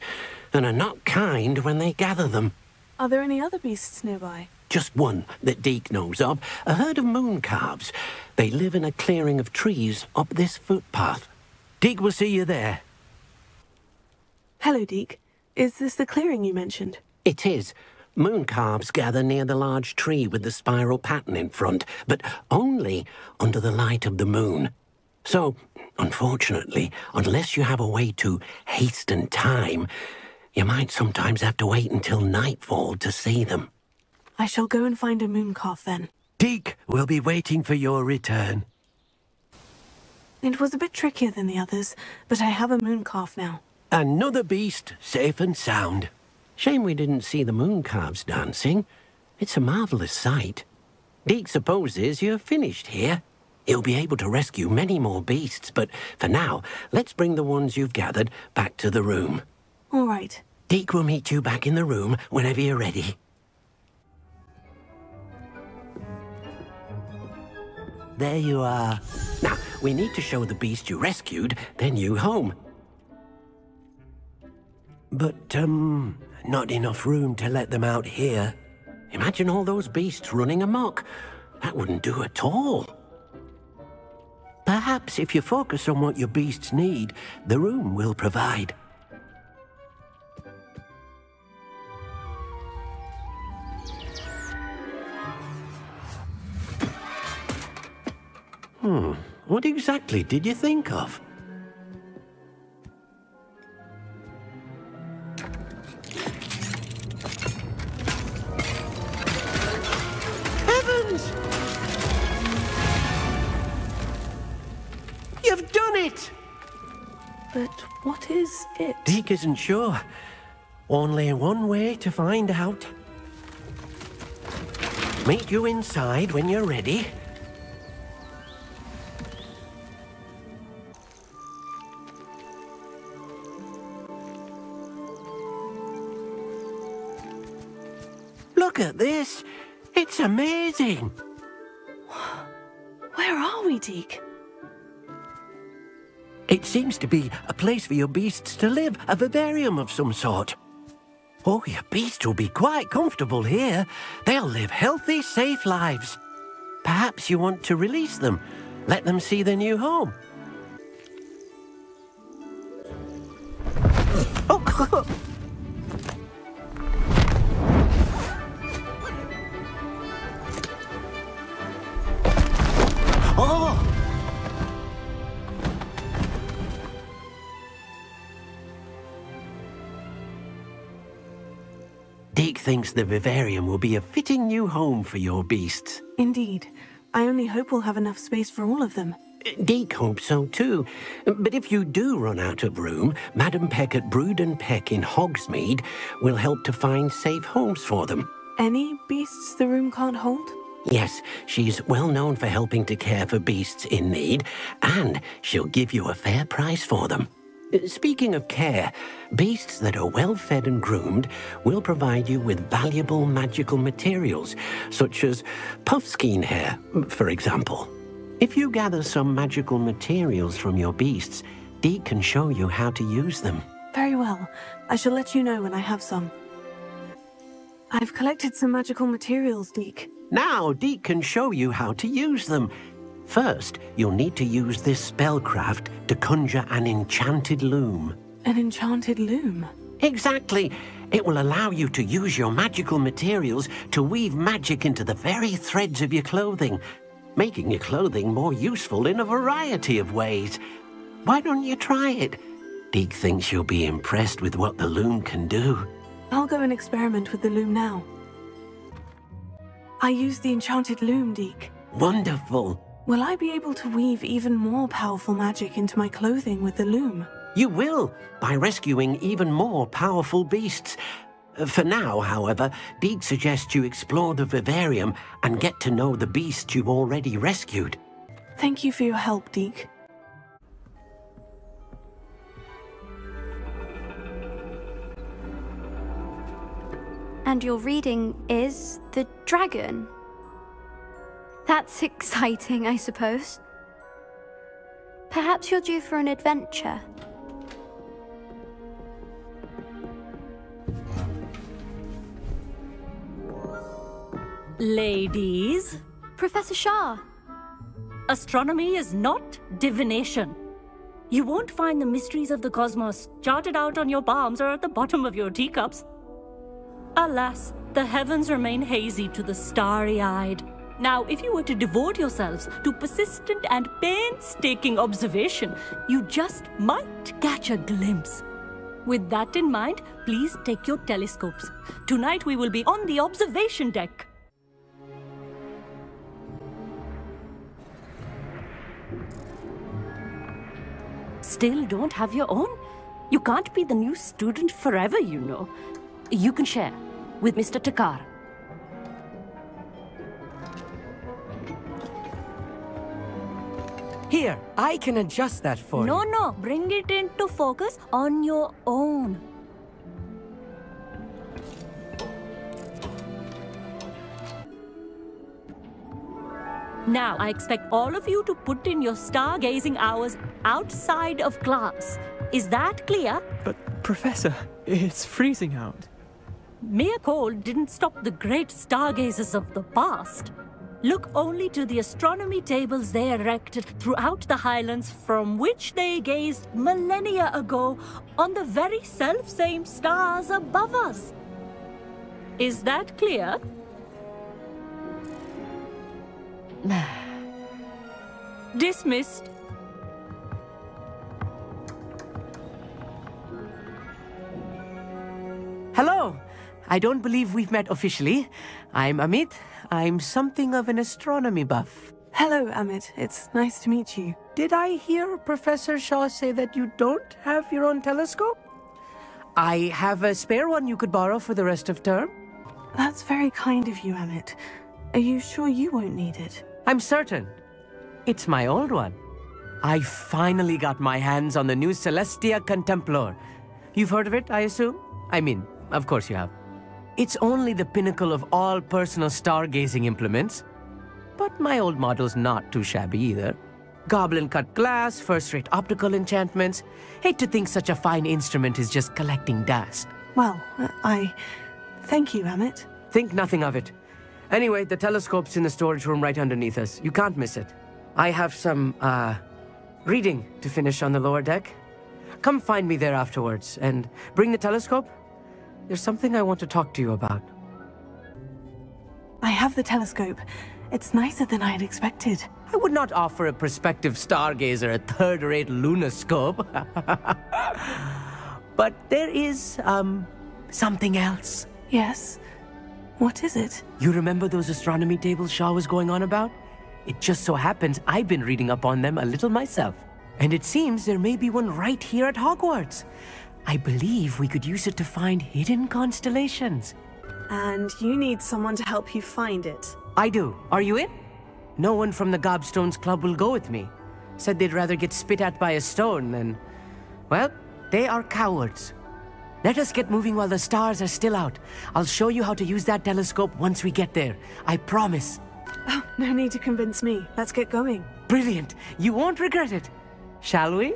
and are not kind when they gather them. Are there any other beasts nearby? Just one that Deek knows of, a herd of moon calves. They live in a clearing of trees up this footpath. Deek will see you there. Hello, Deek. Is this the clearing you mentioned? It is. Moon calves gather near the large tree with the spiral pattern in front, but only under the light of the moon. So, unfortunately, unless you have a way to hasten time, you might sometimes have to wait until nightfall to see them. I shall go and find a mooncalf then. Deek will be waiting for your return. It was a bit trickier than the others, but I have a mooncalf now. Another beast, safe and sound. Shame we didn't see the moon calves dancing. It's a marvellous sight. Deek supposes you're finished here. He'll be able to rescue many more beasts, but for now, let's bring the ones you've gathered back to the room. All right. Deek will meet you back in the room whenever you're ready. There you are. Now, we need to show the beast you rescued their new home. But, um, not enough room to let them out here. Imagine all those beasts running amok. That wouldn't do at all. Perhaps if you focus on what your beasts need, the room will provide. Exactly did you think of? Heavens! You've done it! But what is it? Deek isn't sure. Only one way to find out. Meet you inside when you're ready. Amazing. Where are we, Deek? It seems to be a place for your beasts to live, a vivarium of some sort. Oh, your beasts will be quite comfortable here. They'll live healthy, safe lives. Perhaps you want to release them, let them see their new home. Thinks the vivarium will be a fitting new home for your beasts. Indeed. I only hope we'll have enough space for all of them. Deek hopes so too. But if you do run out of room, Madam Peck at Brood and Peck in Hogsmeade will help to find safe homes for them. Any beasts the room can't hold? Yes, she's well known for helping to care for beasts in need, and she'll give you a fair price for them. Speaking of care, beasts that are well fed and groomed will provide you with valuable magical materials, such as puffskein hair, for example. If you gather some magical materials from your beasts, Deek can show you how to use them. Very well. I shall let you know when I have some. I've collected some magical materials, Deek. Now, Deek can show you how to use them. First, you'll need to use this spellcraft to conjure an enchanted loom. An enchanted loom? Exactly. It will allow you to use your magical materials to weave magic into the very threads of your clothing, making your clothing more useful in a variety of ways. Why don't you try it? Deek thinks you'll be impressed with what the loom can do. I'll go and experiment with the loom now. I used the enchanted loom, Deek. Wonderful. Will I be able to weave even more powerful magic into my clothing with the loom? You will, by rescuing even more powerful beasts. Uh, For now, however, Deek suggests you explore the vivarium and get to know the beasts you've already rescued. Thank you for your help, Deek. And your reading is The Dragon. That's exciting, I suppose. Perhaps you're due for an adventure. Ladies, Professor Shah. astronomy is not divination. You won't find the mysteries of the cosmos charted out on your palms or at the bottom of your teacups. Alas, the heavens remain hazy to the starry eyed. Now, if you were to devote yourselves to persistent and painstaking observation, you just might catch a glimpse. With that in mind, please take your telescopes. Tonight we will be on the observation deck. Still don't have your own? You can't be the new student forever, you know. You can share with Mr. Thakkar. Here, I can adjust that for No, you. no, no. bring it into focus on your own. Now, I expect all of you to put in your stargazing hours outside of class. Is that clear? But, Professor, it's freezing out. Mere cold didn't stop the great stargazers of the past. Look only to the astronomy tables they erected throughout the highlands from which they gazed millennia ago on the very self-same stars above us. Is that clear? Dismissed. Hello! I don't believe we've met officially. I'm Amit. I'm something of an astronomy buff. Hello, Amit. It's nice to meet you. Did I hear Professor Shah say that you don't have your own telescope? I have a spare one you could borrow for the rest of term. That's very kind of you, Amit. Are you sure you won't need it? I'm certain. It's my old one. I finally got my hands on the new Celestia Contemplor. You've heard of it, I assume? I mean, of course you have. It's only the pinnacle of all personal stargazing implements. But my old model's not too shabby either. Goblin cut glass, first rate optical enchantments. Hate to think such a fine instrument is just collecting dust. Well, uh, I. Thank you, Amit. Think nothing of it. Anyway, the telescope's in the storage room right underneath us. You can't miss it. I have some, uh, reading to finish on the lower deck. Come find me there afterwards and bring the telescope. There's something I want to talk to you about. I have the telescope. It's nicer than I had expected. I would not offer a prospective stargazer a third rate lunoscope. but there is, um, something else. Yes? What is it? You remember those astronomy tables Shah was going on about? It just so happens I've been reading up on them a little myself. And it seems there may be one right here at Hogwarts. I believe we could use it to find hidden constellations. And you need someone to help you find it. I do. Are you in? No one from the Gobstones Club will go with me. Said they'd rather get spit at by a stone than. Well, they are cowards. Let us get moving while the stars are still out. I'll show you how to use that telescope once we get there. I promise. Oh, no need to convince me. Let's get going. Brilliant. You won't regret it. Shall we?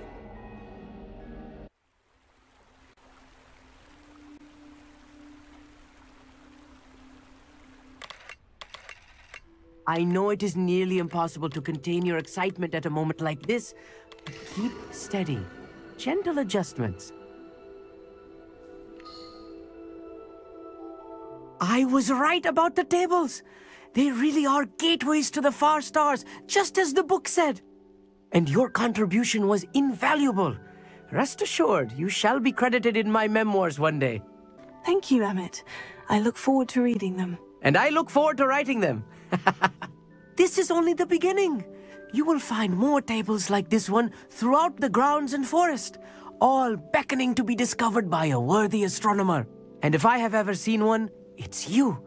I know it is nearly impossible to contain your excitement at a moment like this, but keep steady. Gentle adjustments. I was right about the tables. They really are gateways to the far stars, just as the book said. And your contribution was invaluable. Rest assured, you shall be credited in my memoirs one day. Thank you, Emmett. I look forward to reading them. And I look forward to writing them. this is only the beginning. You will find more tables like this one throughout the grounds and forest, all beckoning to be discovered by a worthy astronomer. And if I have ever seen one, it's you.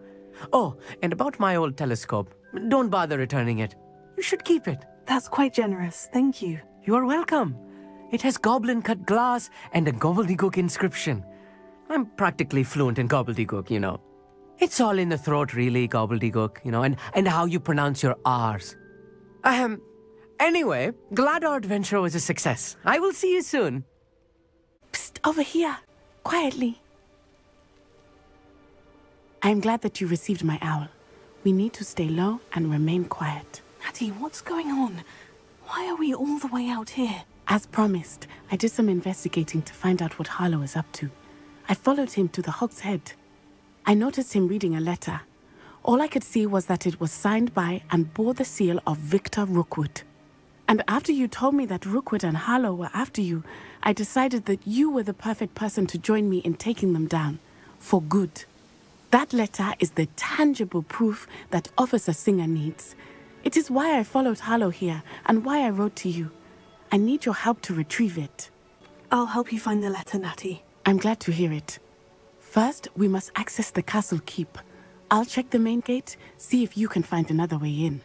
Oh, and about my old telescope, don't bother returning it. You should keep it. That's quite generous. Thank you. You are welcome. It has goblin cut glass and a gobbledygook inscription. I'm practically fluent in gobbledygook, you know. It's all in the throat, really, gobbledygook, you know, and, and how you pronounce your R's. Ahem. Anyway, glad our adventure was a success. I will see you soon. Psst, over here. Quietly. I am glad that you received my owl. We need to stay low and remain quiet. Natty, what's going on? Why are we all the way out here? As promised, I did some investigating to find out what Harlow is up to. I followed him to the Hog's Head. I noticed him reading a letter. All I could see was that it was signed by and bore the seal of Victor Rookwood. And after you told me that Rookwood and Harlow were after you, I decided that you were the perfect person to join me in taking them down. For good. That letter is the tangible proof that Officer Singer needs. It is why I followed Harlow here and why I wrote to you. I need your help to retrieve it. I'll help you find the letter, Natty. I'm glad to hear it. First, we must access the castle keep. I'll check the main gate, see if you can find another way in.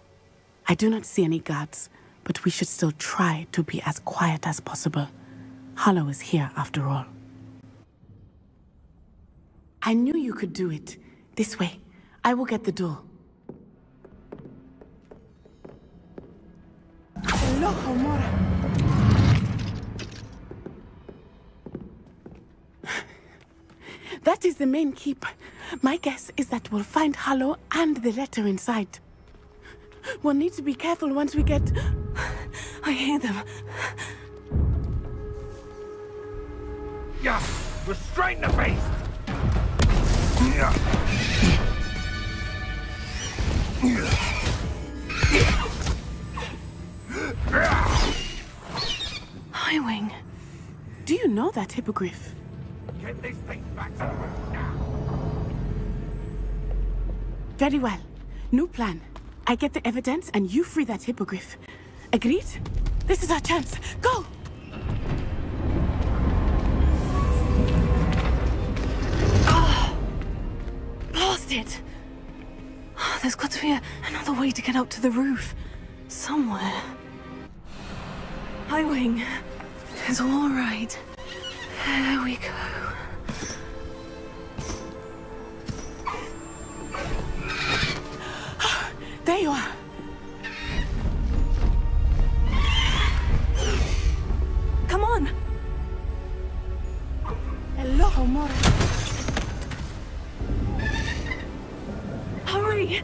I do not see any guards, but we should still try to be as quiet as possible. Harlow is here after all. I knew you could do it. This way. I will get the door. That is the main keep. My guess is that we'll find Harlow and the letter inside. We'll need to be careful once we get... I hear them. Yeah, restrain the beast! Highwing. Do you know that hippogriff? Get this thing back to now. Very well. New plan. I get the evidence and you free that hippogriff. Agreed? This is our chance. Go! Ah! it! Ah, There's got to be a, another way to get up to the roof. Somewhere. Highwing. It's all right. There we go. There you are. Come on. Hello, Homura. Hurry.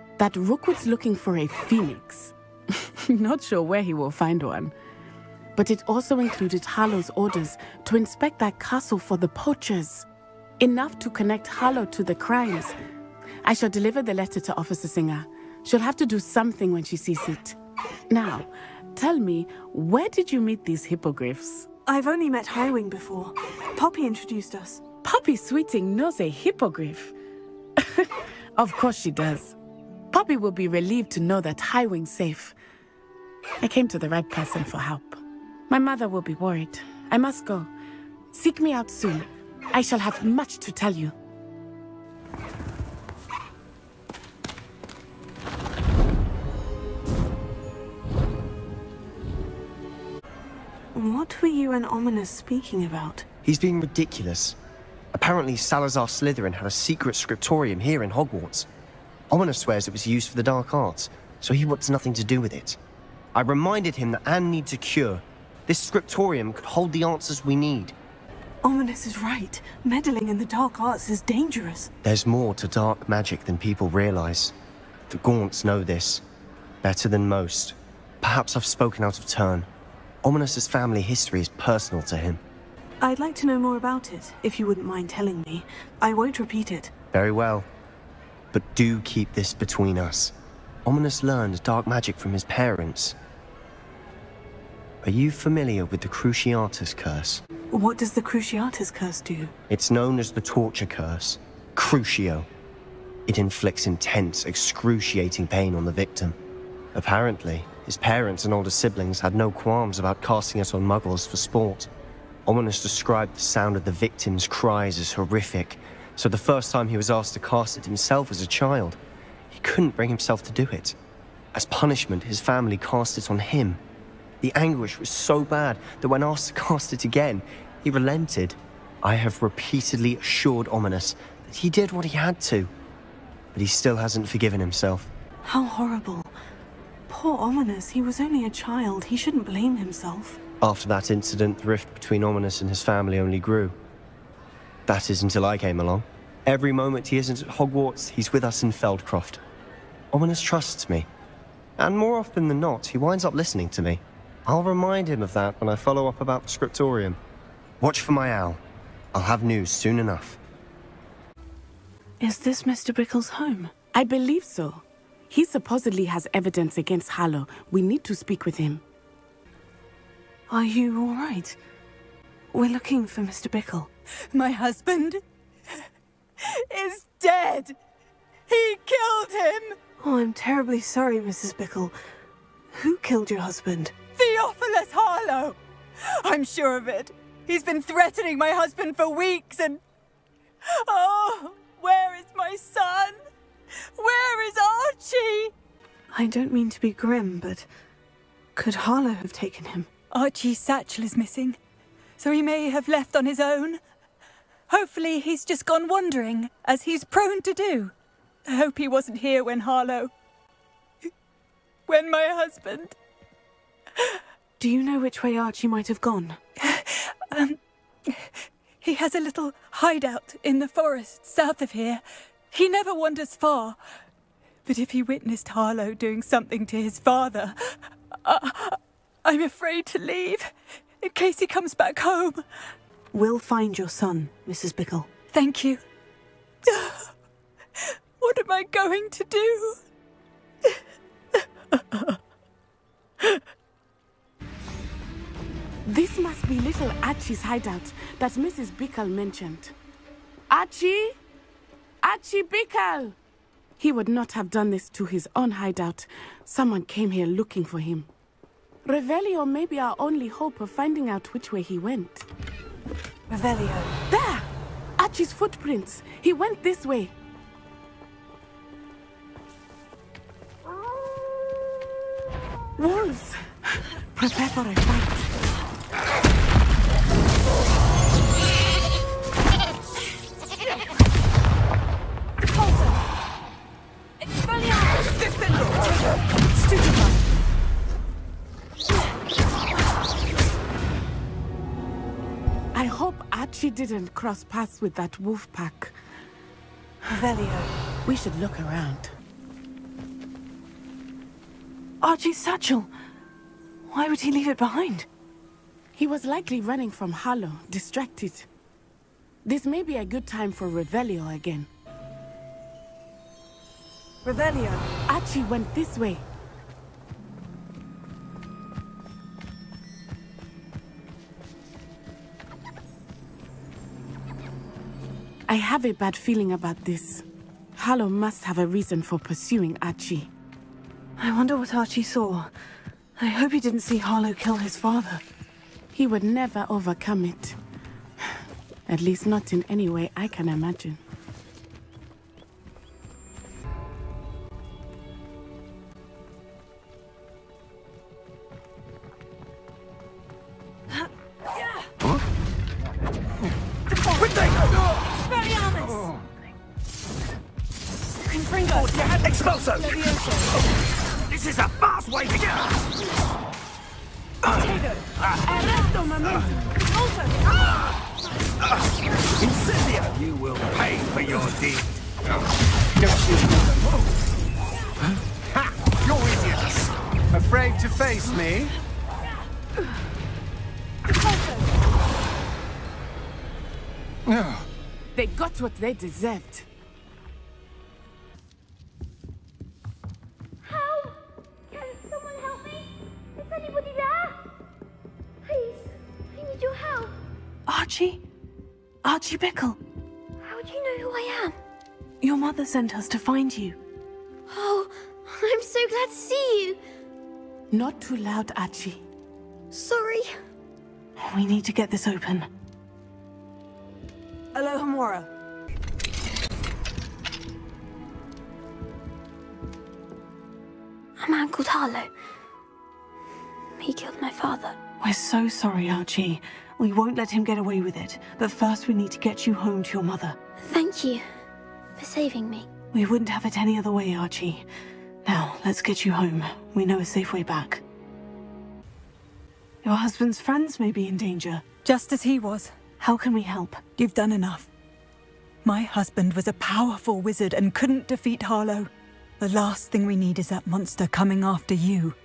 That Rookwood's looking for a phoenix. not sure where he will find one. But it also included Harlow's orders to inspect that castle for the poachers. Enough to connect Harlow to the crimes. I shall deliver the letter to Officer Singer. She'll have to do something when she sees it. Now, tell me, where did you meet these hippogriffs? I've only met Highwing before. Poppy introduced us. Poppy Sweeting knows a hippogriff. of course she does. Poppy will be relieved to know that Highwing's safe. I came to the right person for help. My mother will be worried. I must go. Seek me out soon. I shall have much to tell you. What were you and Ominis speaking about? He's being ridiculous. Apparently, Salazar Slytherin had a secret scriptorium here in Hogwarts. Ominis swears it was used for the dark arts, so he wants nothing to do with it. I reminded him that Anne needs a cure. This scriptorium could hold the answers we need. Ominis is right. Meddling in the dark arts is dangerous. There's more to dark magic than people realize. The Gaunts know this. Better than most. Perhaps I've spoken out of turn. Ominis's family history is personal to him. I'd like to know more about it, if you wouldn't mind telling me. I won't repeat it. Very well. But do keep this between us. Ominis learned dark magic from his parents. Are you familiar with the Cruciatus Curse? What does the Cruciatus Curse do? It's known as the Torture Curse. Crucio. It inflicts intense, excruciating pain on the victim. Apparently, his parents and older siblings had no qualms about casting it on muggles for sport. Ominis described the sound of the victim's cries as horrific, so the first time he was asked to cast it himself as a child, he couldn't bring himself to do it. As punishment, his family cast it on him. The anguish was so bad that when asked to cast it again, he relented. I have repeatedly assured Ominis that he did what he had to, but he still hasn't forgiven himself. How horrible. Poor Ominis, he was only a child. He shouldn't blame himself. After that incident, the rift between Ominis and his family only grew. That is until I came along. Every moment he isn't at Hogwarts, he's with us in Feldcroft. Ominis trusts me. And more often than not, he winds up listening to me. I'll remind him of that when I follow up about the scriptorium. Watch for my owl. I'll have news soon enough. Is this Mr. Bickle's home? I believe so. He supposedly has evidence against Harlow. We need to speak with him. Are you all right? We're looking for Mr. Bickle. My husband is dead. He killed him. Oh, I'm terribly sorry, Mrs. Bickle. Who killed your husband? Theophilus Harlow. I'm sure of it. He's been threatening my husband for weeks and... Oh, where is my son? Where is Archie? I don't mean to be grim, but could Harlow have taken him? Archie's satchel is missing, so he may have left on his own. Hopefully he's just gone wandering, as he's prone to do. I hope he wasn't here when Harlow... when my husband... Do you know which way Archie might have gone? Um, he has a little hideout in the forest south of here. He never wanders far. But if he witnessed Harlow doing something to his father, I, I'm afraid to leave in case he comes back home. We'll find your son, Mrs. Bickle. Thank you. What am I going to do? This must be little Archie's hideout that Mrs. Bickle mentioned. Archie? Archie Bickle! He would not have done this to his own hideout. Someone came here looking for him. Revelio may be our only hope of finding out which way he went. Revelio. There! Archie's footprints. He went this way. Wolves! Prepare for a fight. I hope Archie didn't cross paths with that wolf pack. Revelio. We should look around. Archie's satchel. Why would he leave it behind? He was likely running from Harlow, distracted. This may be a good time for Revelio again. Revelio. Archie went this way. I have a bad feeling about this. Harlow must have a reason for pursuing Archie. I wonder what Archie saw. I hope he didn't see Harlow kill his father. He would never overcome it. At least not in any way I can imagine. Expulso! This is a fast way to get. Arresto momentum! Ah! Incendio! You will pay for your deed. Ha! You're idiots! Afraid to face me? They got what they deserved. Archie? Archie Bickle. How do you know who I am? Your mother sent us to find you. Oh, I'm so glad to see you. Not too loud, Archie. Sorry. We need to get this open. Alohomora. A man called Harlow. He killed my father. We're so sorry, Archie. We won't let him get away with it. But first we need to get you home to your mother. Thank you for saving me. We wouldn't have it any other way, Archie. Now, let's get you home. We know a safe way back. Your husband's friends may be in danger. Just as he was. How can we help? You've done enough. My husband was a powerful wizard and couldn't defeat Harlow. The last thing we need is that monster coming after you.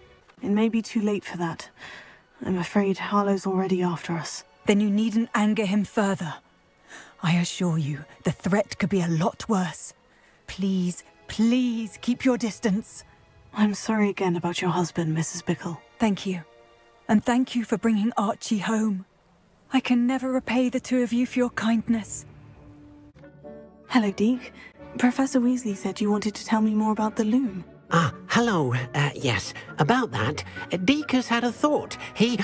It may be too late for that. I'm afraid Harlow's already after us. Then you needn't anger him further. I assure you, the threat could be a lot worse. Please, please keep your distance. I'm sorry again about your husband, Mrs. Bickle. Thank you. And thank you for bringing Archie home. I can never repay the two of you for your kindness. Hello, Deek. Professor Weasley said you wanted to tell me more about the loom. Ah, hello. Uh, yes, about that, Deek has had a thought. He.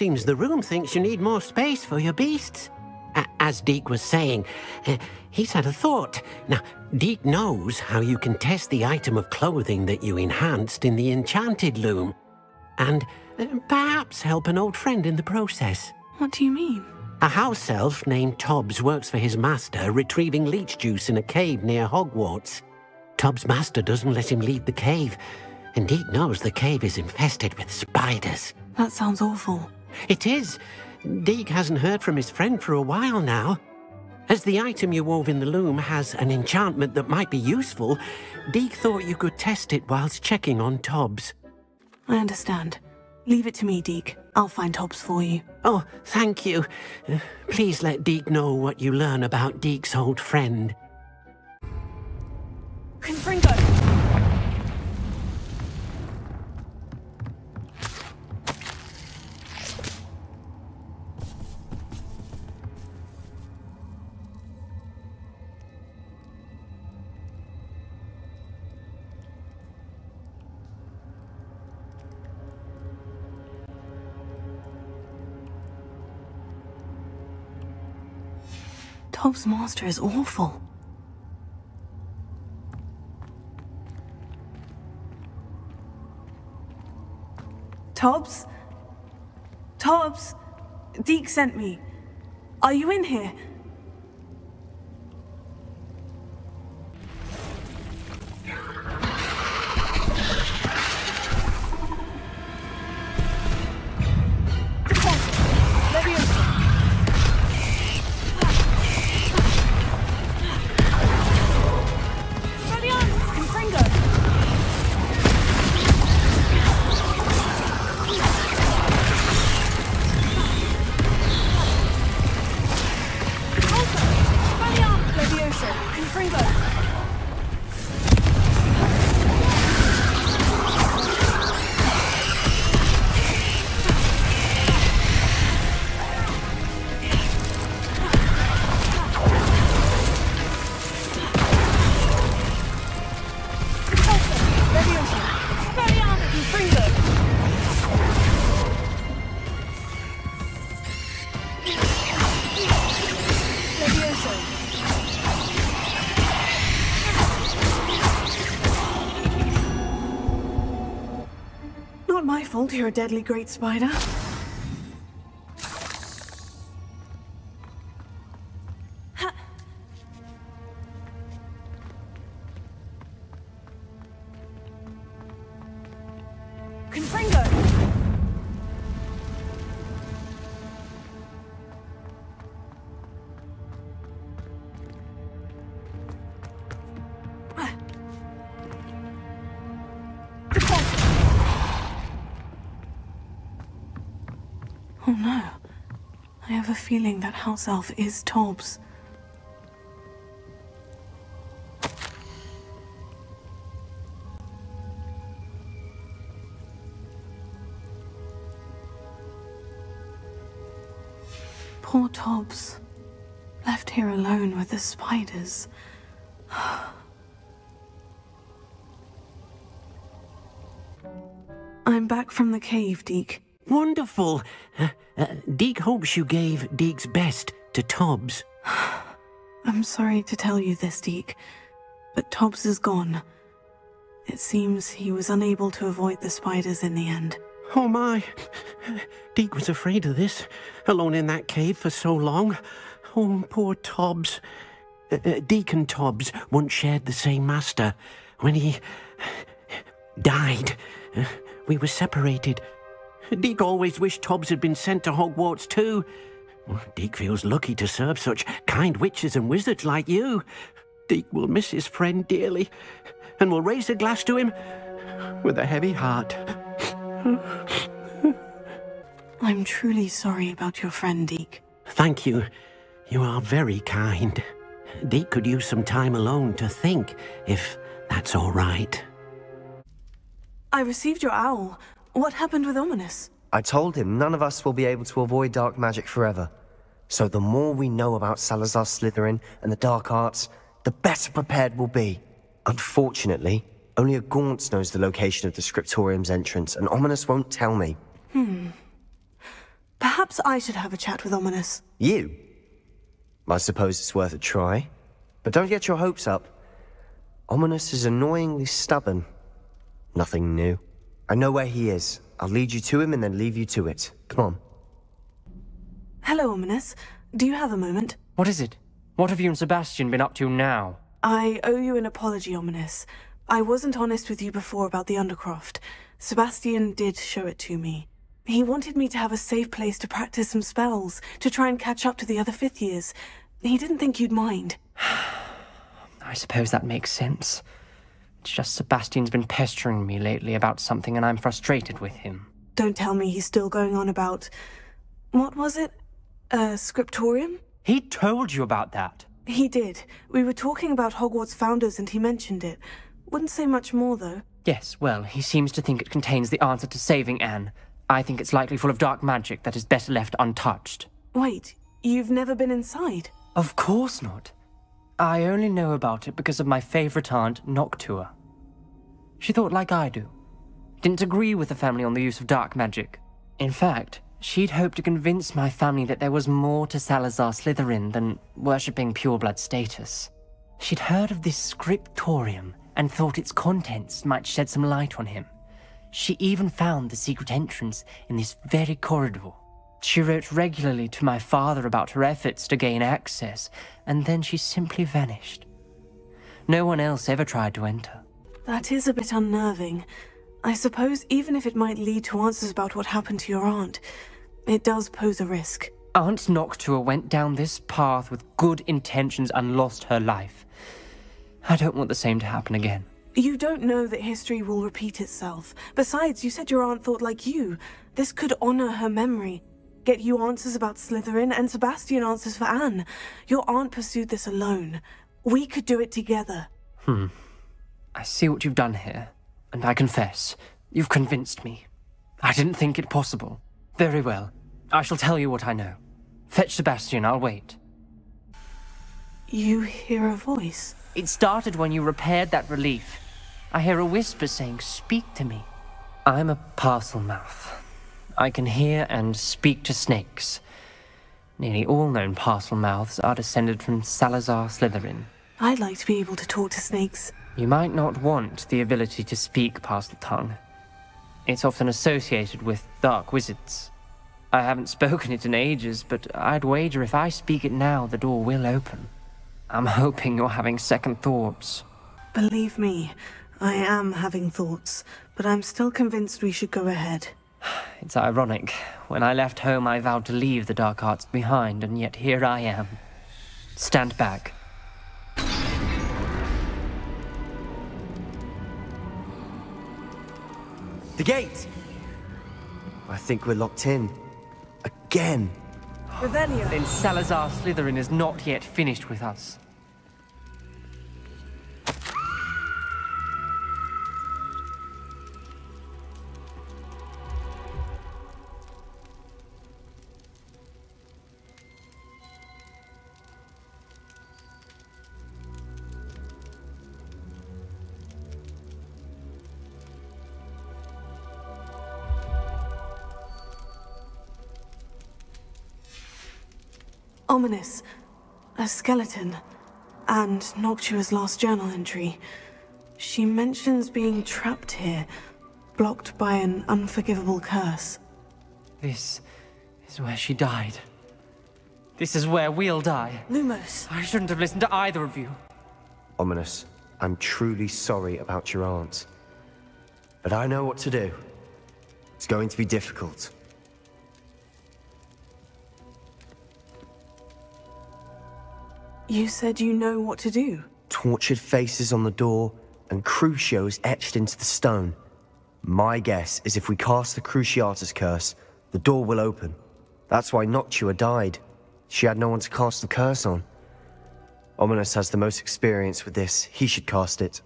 Seems the room thinks you need more space for your beasts. A- as Deek was saying, uh, he's had a thought. Now, Deek knows how you can test the item of clothing that you enhanced in the enchanted loom, and uh, perhaps help an old friend in the process. What do you mean? A house elf named Tobbs works for his master, retrieving leech juice in a cave near Hogwarts. Tobbs' master doesn't let him leave the cave, and Deek knows the cave is infested with spiders. That sounds awful. It is. Deek hasn't heard from his friend for a while now. As the item you wove in the loom has an enchantment that might be useful, Deek thought you could test it whilst checking on Tobbs. I understand. Leave it to me, Deek. I'll find Tobbs for you. Oh, thank you. Uh, please let Deek know what you learn about Deek's old friend. Confringo! Tobbs' monster is awful. Tobbs? Tobbs? Deek sent me. Are you in here? A deadly great spider. A feeling that house elf is Tobbs. Poor Tobbs. Left here alone with the spiders. I'm back from the cave, Deek. Wonderful. Uh, uh, Deek hopes you gave Deek's best to Tobbs. I'm sorry to tell you this, Deek, but Tobbs is gone. It seems he was unable to avoid the spiders in the end. Oh my. Deek was afraid of this, alone in that cave for so long. Oh, poor Tobbs. Uh, uh, Deek and Tobbs once shared the same master. When he died, uh, we were separated. Deek always wished Tobbs had been sent to Hogwarts too. Deek feels lucky to serve such kind witches and wizards like you. Deek will miss his friend dearly, and will raise a glass to him with a heavy heart. I'm truly sorry about your friend, Deek. Thank you. You are very kind. Deek could use some time alone to think, if that's all right. I received your owl. What happened with Ominis? I told him none of us will be able to avoid dark magic forever. So the more we know about Salazar Slytherin and the dark arts, the better prepared we'll be. Unfortunately, only a Gaunt knows the location of the Scriptorium's entrance, and Ominis won't tell me. Hmm. Perhaps I should have a chat with Ominis. You? I suppose it's worth a try. But don't get your hopes up. Ominis is annoyingly stubborn. Nothing new. I know where he is. I'll lead you to him and then leave you to it. Come on. Hello, Ominis. Do you have a moment? What is it? What have you and Sebastian been up to now? I owe you an apology, Ominis. I wasn't honest with you before about the Undercroft. Sebastian did show it to me. He wanted me to have a safe place to practice some spells, to try and catch up to the other fifth years. He didn't think you'd mind. I suppose that makes sense. It's just Sebastian's been pestering me lately about something and I'm frustrated with him. Don't tell me he's still going on about. What was it? A scriptorium? He told you about that. He did. We were talking about Hogwarts founders and he mentioned it. Wouldn't say much more, though. Yes, well, he seems to think it contains the answer to saving Anne. I think it's likely full of dark magic that is better left untouched. Wait, you've never been inside? Of course not. I only know about it because of my favorite aunt, Noctua. She thought like I do. Didn't agree with the family on the use of dark magic. In fact, She'd hoped to convince my family that there was more to Salazar Slytherin than worshipping pureblood status. She'd heard of this scriptorium and thought its contents might shed some light on him. She even found the secret entrance in this very corridor. She wrote regularly to my father about her efforts to gain access, and then she simply vanished. No one else ever tried to enter. That is a bit unnerving. I suppose even if it might lead to answers about what happened to your aunt, it does pose a risk. Aunt Noctua went down this path with good intentions and lost her life. I don't want the same to happen again. You don't know that history will repeat itself. Besides, you said your aunt thought like you. This could honor her memory. Get you answers about Slytherin and Sebastian answers for Anne. Your aunt pursued this alone. We could do it together. Hmm. I see what you've done here, and I confess, you've convinced me. I didn't think it possible. Very well. I shall tell you what I know. Fetch Sebastian, I'll wait. You hear a voice? It started when you repaired that relief. I hear a whisper saying, Speak to me. I'm a Parselmouth. I can hear and speak to snakes. Nearly all known Parselmouths are descended from Salazar Slytherin. I'd like to be able to talk to snakes. You might not want the ability to speak Parseltongue. It's often associated with dark wizards. I haven't spoken it in ages, but I'd wager if I speak it now, the door will open. I'm hoping you're having second thoughts. Believe me, I am having thoughts, but I'm still convinced we should go ahead. It's ironic. When I left home, I vowed to leave the dark arts behind, and yet here I am. Stand back. The gate! I think we're locked in. Again. Revelio. Then Salazar Slytherin is not yet finished with us. Ominis. A skeleton. And Noctua's last journal entry. She mentions being trapped here, blocked by an unforgivable curse. This is where she died. This is where we'll die. Lumos. I shouldn't have listened to either of you. Ominis, I'm truly sorry about your aunt. But I know what to do. It's going to be difficult. You said you know what to do. Tortured faces on the door and Crucios etched into the stone. My guess is if we cast the Cruciatus curse, the door will open. That's why Noctua died. She had no one to cast the curse on. Ominis has the most experience with this. He should cast it.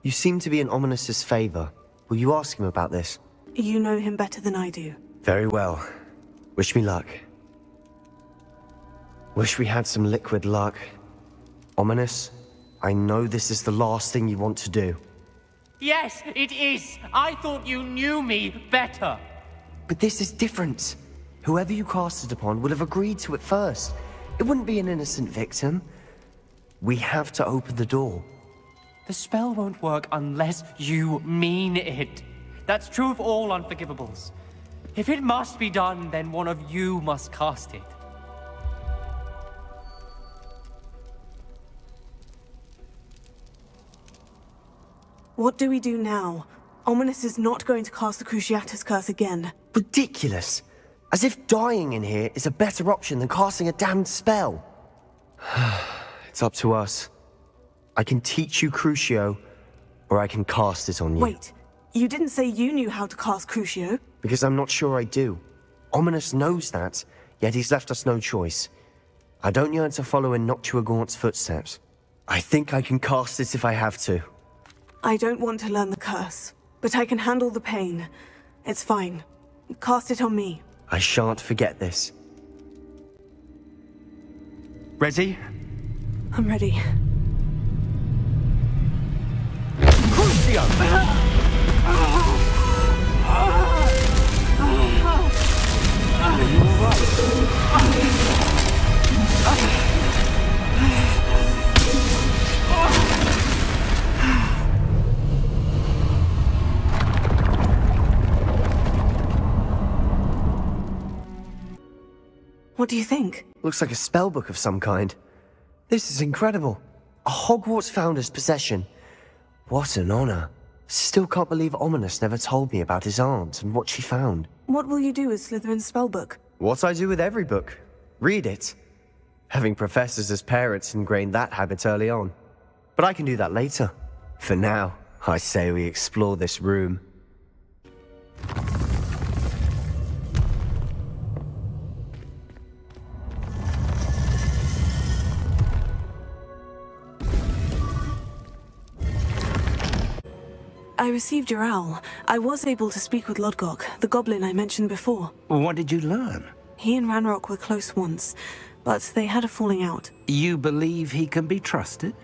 You seem to be in Ominis's favor. Will you ask him about this? You know him better than I do. Very well. Wish me luck. Wish we had some liquid luck. Ominis, I know this is the last thing you want to do. Yes, it is. I thought you knew me better. But this is different. Whoever you cast it upon would have agreed to it first. It wouldn't be an innocent victim. We have to open the door. The spell won't work unless you mean it. That's true of all unforgivables. If it must be done, then one of you must cast it. What do we do now? Ominis is not going to cast the Cruciatus curse again. Ridiculous. As if dying in here is a better option than casting a damned spell. it's up to us. I can teach you Crucio, or I can cast it on you. Wait, you didn't say you knew how to cast Crucio? Because I'm not sure I do. Ominis knows that, yet he's left us no choice. I don't yearn to follow in Noctua Gaunt's footsteps. I think I can cast it if I have to. I don't want to learn the curse, but I can handle the pain. It's fine. Cast it on me. I shan't forget this. Ready? I'm ready. Crucio! What do you think? Looks like a spell book of some kind. This is incredible. A Hogwarts founder's possession. What an honor. Still can't believe Ominis never told me about his aunt and what she found. What will you do with Slytherin's spellbook? What I do with every book. Read it. Having professors as parents ingrained that habit early on. But I can do that later. For now, I say we explore this room. I received your owl. I was able to speak with Lodgok, the goblin I mentioned before. What did you learn? He and Ranrock were close once, but they had a falling out. You believe he can be trusted?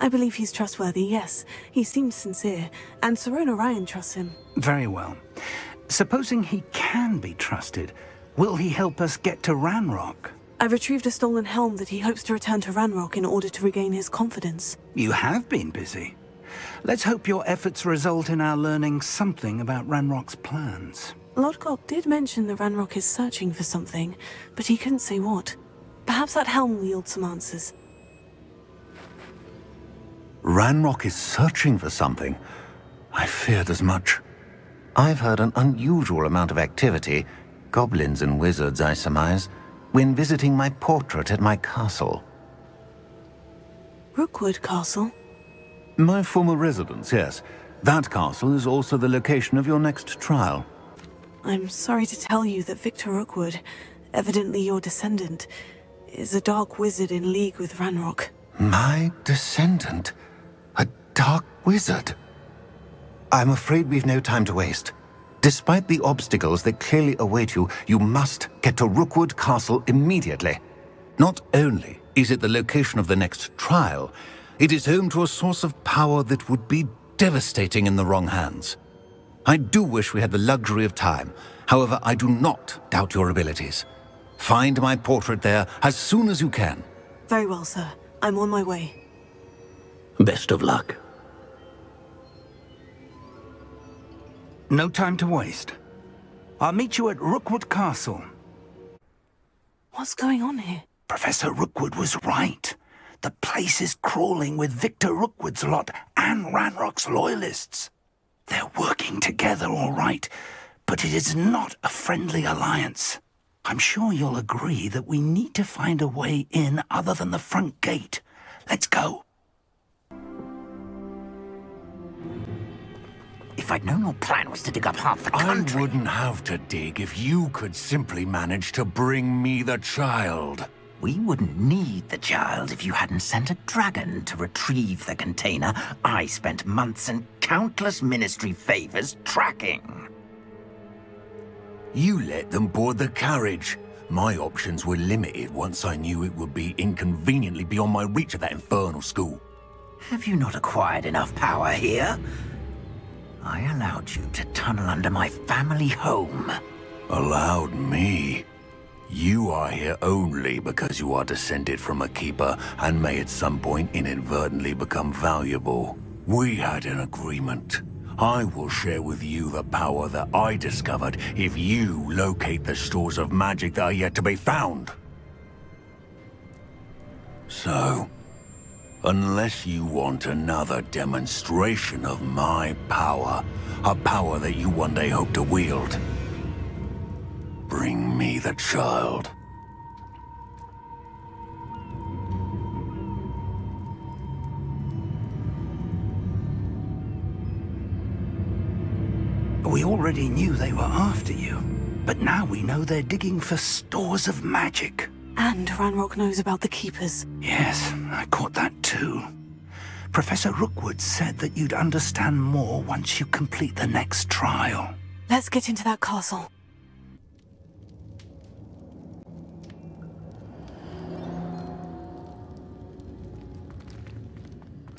I believe he's trustworthy, yes. He seems sincere, and Sirona Ryan trusts him. Very well. Supposing he can be trusted, will he help us get to Ranrock? I've retrieved a stolen helm that he hopes to return to Ranrock in order to regain his confidence. You have been busy. Let's hope your efforts result in our learning something about Ranrock's plans. Lodgok did mention that Ranrock is searching for something, but he couldn't say what. Perhaps that helm will yield some answers. Ranrock is searching for something. I feared as much. I've heard an unusual amount of activity, goblins and wizards, I surmise, when visiting my portrait at my castle. Rookwood Castle? My former residence, yes. That castle is also the location of your next trial. I'm sorry to tell you that Victor Rookwood, evidently your descendant, is a dark wizard in league with Ranrock. My descendant? A dark wizard? I'm afraid we've no time to waste. Despite the obstacles that clearly await you, you must get to Rookwood Castle immediately. Not only is it the location of the next trial, it is home to a source of power that would be devastating in the wrong hands. I do wish we had the luxury of time. However, I do not doubt your abilities. Find my portrait there as soon as you can. Very well, sir. I'm on my way. Best of luck. No time to waste. I'll meet you at Rookwood Castle. What's going on here? Professor Rookwood was right. The place is crawling with Victor Rookwood's lot and Ranrock's loyalists. They're working together, all right, but it is not a friendly alliance. I'm sure you'll agree that we need to find a way in other than the front gate. Let's go. If I'd known your plan was to dig up half the country... I wouldn't have to dig if you could simply manage to bring me the child. We wouldn't need the child if you hadn't sent a dragon to retrieve the container I spent months and countless ministry favors tracking. You let them board the carriage. My options were limited once I knew it would be inconveniently beyond my reach of that infernal school. Have you not acquired enough power here? I allowed you to tunnel under my family home. Allowed me? You are here only because you are descended from a keeper and may at some point inadvertently become valuable. We had an agreement. I will share with you the power that I discovered if you locate the stores of magic that are yet to be found. So, unless you want another demonstration of my power, a power that you one day hope to wield, bring me the child. We already knew they were after you, but now we know they're digging for stores of magic. And Ranrock knows about the Keepers. Yes, I caught that too. Professor Rookwood said that you'd understand more once you complete the next trial. Let's get into that castle.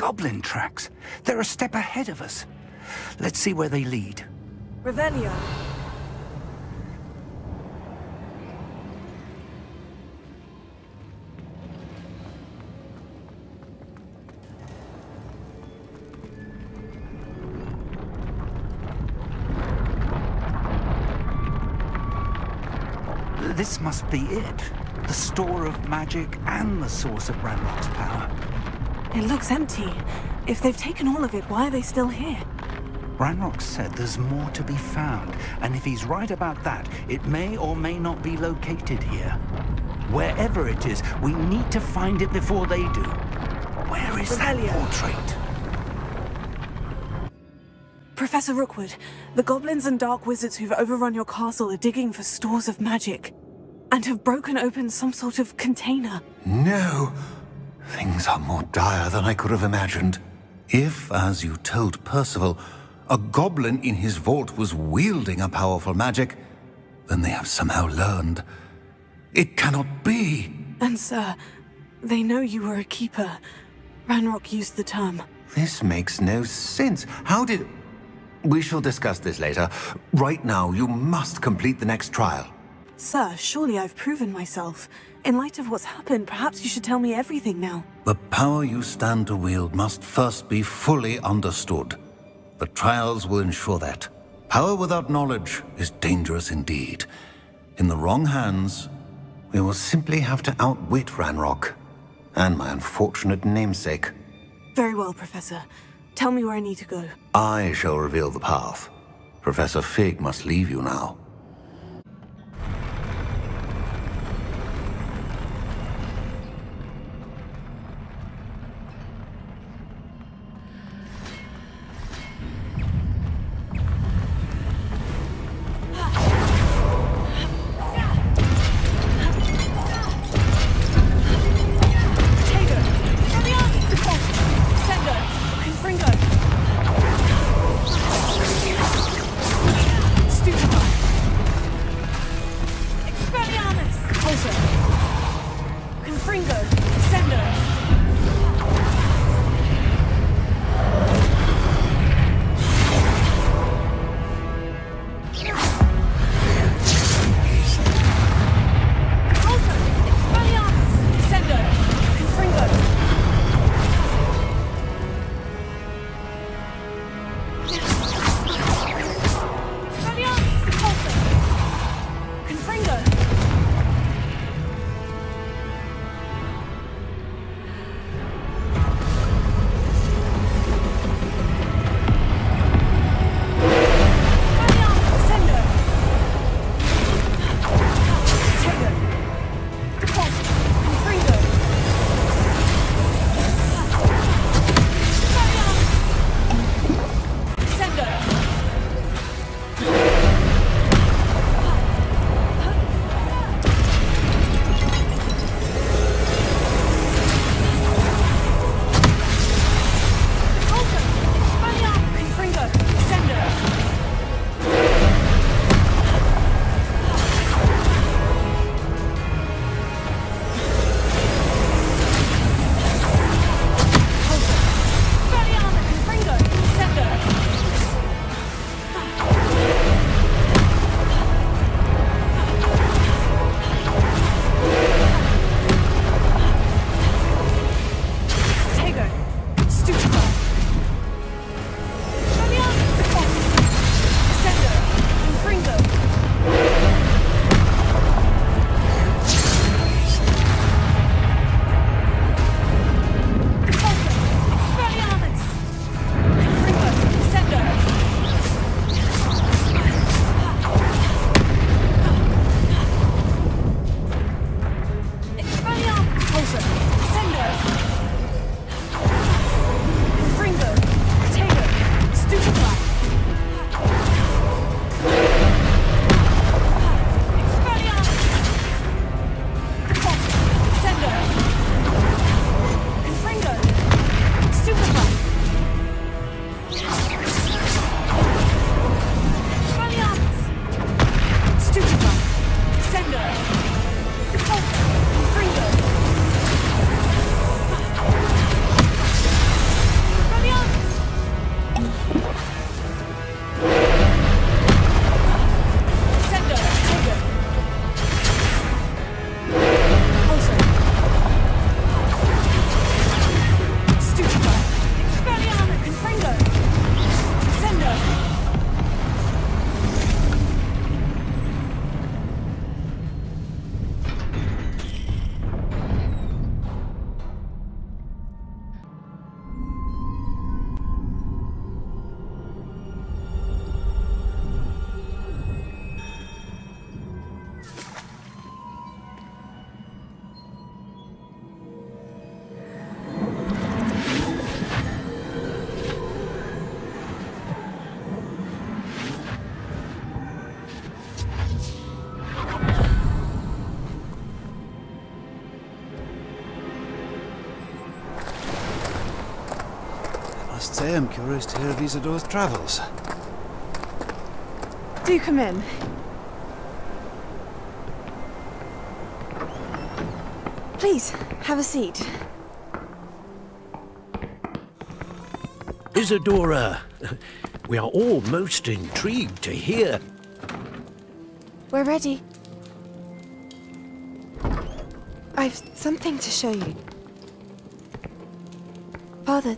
Goblin tracks. They're a step ahead of us. Let's see where they lead. Revelio. This must be it. The store of magic and the source of Ranrock's power. It looks empty. If they've taken all of it, why are they still here? Ranrock said there's more to be found, and if he's right about that, it may or may not be located here. Wherever it is, we need to find it before they do. Where is that portrait? Professor Rookwood, the goblins and dark wizards who've overrun your castle are digging for stores of magic and have broken open some sort of container. No. Things are more dire than I could have imagined. If, as you told Percival, a goblin in his vault was wielding a powerful magic, then they have somehow learned. It cannot be. And, sir, they know you were a keeper. Ranrock used the term. This makes no sense. How did... We shall discuss this later. Right now, you must complete the next trial. Sir, surely I've proven myself. In light of what's happened, perhaps you should tell me everything now. The power you stand to wield must first be fully understood. The trials will ensure that. Power without knowledge is dangerous indeed. In the wrong hands, we will simply have to outwit Ranrock and my unfortunate namesake. Very well, Professor. Tell me where I need to go. I shall reveal the path. Professor Fig must leave you now. Must say I'm curious to hear of Isidora's travels. Do come in. Please, have a seat. Isidora, we are all most intrigued to hear. We're ready. I've something to show you. Father,